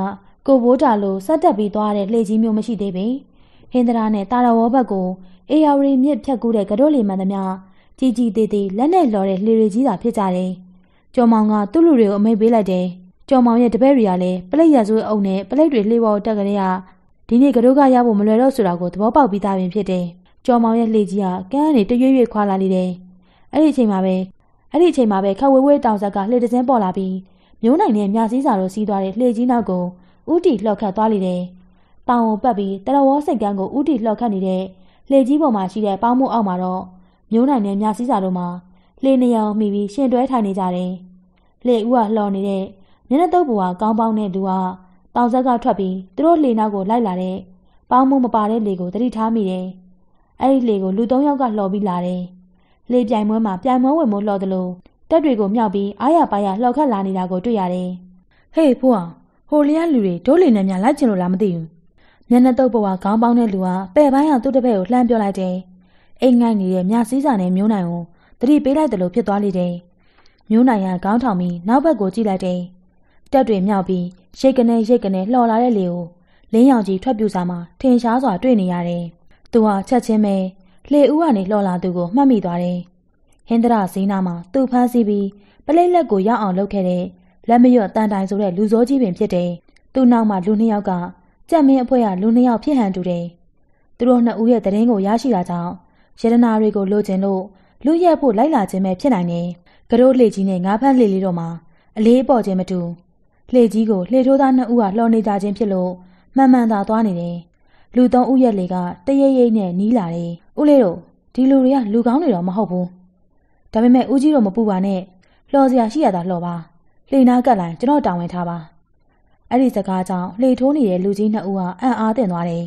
ကိုဘိုးတာလိုဆက်တက်ပြီးသွားတဲ့လှေကြီးမျိုးမရှိသေးပေဟင်္ဒရာနဲ့တာရဝေါဘက်ကိုအေယာဝရီမြစ်ဖြတ်ကူးတဲ့ကတို့လီမှန်သမျှ ကြီးကြီးသေးသေးလက်နဲ့လော်တဲ့လှေတွေကြီးသာဖြစ်ကြတယ်ကျော်မောင်ကသူ့လူတွေကိုအမိတ်ပေးလိုက်တယ်။ကျော်မောင်ရဲ့တပည့်တွေကလည်းပလိတ်ရဆိုးအုပ်နဲ့ပလိတ်တွေလှေပေါ်တက်ကလေးကဒီနေ့ကတော့ကရဖို့မလွယ်တော့ဆိုတာကိုသဘောပေါက်ပြီးသားပင်ဖြစ်တယ်။ကျော်မောင်ရဲ့လှေကြီးကကန်းကနေတရွေ့ရွေ့ခွာလာနေတယ်။အဲ့ဒီအချိန်မှာပဲအဲ့ဒီအချိန်မှာပဲခက်ဝဲဝဲတောင်ဆက်ကလှေတစ်စင်းပေါ်လာပြီးမျိုးနိုင်နဲ့မြစည်းစာတို့စီးသွားတဲ့လှေကြီးနောက်ကိုဥတီလှော့ခတ်သွားလေတယ်။တောင်ကိုပတ်ပြီးတရဝေါစိတ်ကန်းကိုဥတီလှော့ခတ်နေတဲ့လှေကြီးပေါ်မှာရှိတဲ့ပေါင်းမှုအောက်မှာတော့ မျိုးနိုင်နဲ့မြစည်းစာတို့မှာလှေနေအောင်မိပြီးရှင်တွဲထိုင်နေကြတယ်။လှေဦးကလှော်နေတဲ့မျက်နှာတုပ်ဘူကကောင်းပေါင်းတဲ့လူကတောင်ဆက်ကထွက်ပြီးသူတို့လှေနောက်ကိုလိုက်လာတဲ့ပေါင်းမှုမပါတဲ့လှေကိုတတိထားမိတယ်။အဲ့ဒီလှေကိုလူ၃ယောက်ကလှော်ပြီးလာတယ်။လှေပြိုင်ပွဲမှာပြိုင်ပွဲဝင်မို့လှော်တယ်လို့တက်တွေကိုမြောက်ပြီးအားရပါရလှော်ခတ်လာနေတာကိုတွေ့ရတယ်။ဟေးဖိုးအောင်ဟိုလျားလူတွေဒိုးလီနဲ့များလိုက်ချင်လို့လားမသိဘူး။မျက်နှာတုပ်ဘဝခေါင်းပေါင်းတဲ့လူကပဲ့ပိုင်းအောင်သူ့တပည့်ကိုလှမ်းပြောလိုက်တယ်။ အိမ်ငိုက်နေတဲ့မြစည်းစာနဲ့မျိုးနိုင်ကိုတတိပေးလိုက်တယ်လို့ဖြစ်သွားလေတယ်။မျိုးနိုင်ကခေါင်းထောင်ပြီးနောက်ဘက်ကိုကြည့်လိုက်တယ်။တက်တွေမြောက်ပြီးရိတ်ကနေရိတ်ကနေလှော်လာတဲ့လေကိုလင်းရောင်ကြီးထွက်ပြူစားမှထင်ရှားစွာတွေ့နေရတယ်။သူဟာချက်ချင်းပဲလှေဦးကနေလှော်လာသူကိုမှတ်မိသွားတယ်။ဟင်္ဒရာဇီးနာမှာသူ့ဖမ်းဆီးပြီးပလိတ်လက်ကိုရောက်အောင်လုပ်ခဲ့တဲ့လက်မရွတ်တန်တိုင်ဆိုတဲ့လူစောကြီးပင်ဖြစ်တယ်။သူ့နောက်မှာလူနှစ်ယောက်ကကြက်မင်းအဖွဲ့ကလူနှစ်ယောက်ဖြစ်ဟန်တူတယ်။သူတို့နှစ်ဦးရဲ့တရင်ကိုရရှိတာကြောင့် ရတနာတွေကိုလိုချင်လို့လူရက်ဖို့လိုက်လာခြင်းပဲဖြစ်နိုင်တယ်။ကရိုးလှေကြီးနဲ့ငါးဖက်လှေလေးတို့မှာအလေးပေါ်ခြင်းမတူလှေကြီးကိုလှေထိုးသားနှစ်ဦးကလှော်နေကြခြင်းဖြစ်လို့မှန်မှန်သာသွားနေတယ်။လူသုံးဦးရဲ့လေကတရိပ်ရိပ်နဲ့နီးလာတယ်။ဦးလေးတို့ဒီလူတွေကလူကောင်းတွေတော့မဟုတ်ဘူး။ဒါပေမဲ့ဦးကြီးတို့မပူပါနဲ့။လှော်စရာရှိရတာလှော်ပါ။လှေနာကတ်လိုက်ကျွန်တော်တာဝန်ထားပါအဲ့ဒီစကားကြောင့်လှေထိုးနေတဲ့လူကြီးနှစ်ဦးဟာအံ့အားသင့်သွားတယ်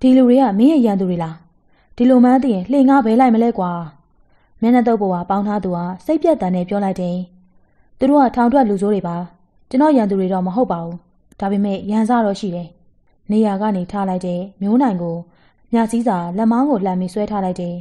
ဒီလူတွေကမင်းရဲ့ရန်သူတွေလား ဒီလိုမှန်းသိရင်လှေငါဘဲလိုက်မလဲကွာမျက်နှာတုပ်ပေါ်ကပေါင်းထားသူဟာစိတ်ပြတ်တန်နဲ့ပြောလိုက်တယ်သူတို့ကထောင်ထွက်လူဆိုးတွေပါကျွန်တော်ရန်သူတွေတော့မဟုတ်ပါဘူးဒါပေမဲ့ရန်စားတော့ရှိတယ်နေရာကနေထားလိုက်တဲ့မျိုးနိုင်ကိုမြစည်းစာလက်မောင်းကိုလှမ်းပြီးဆွဲထားလိုက်တယ်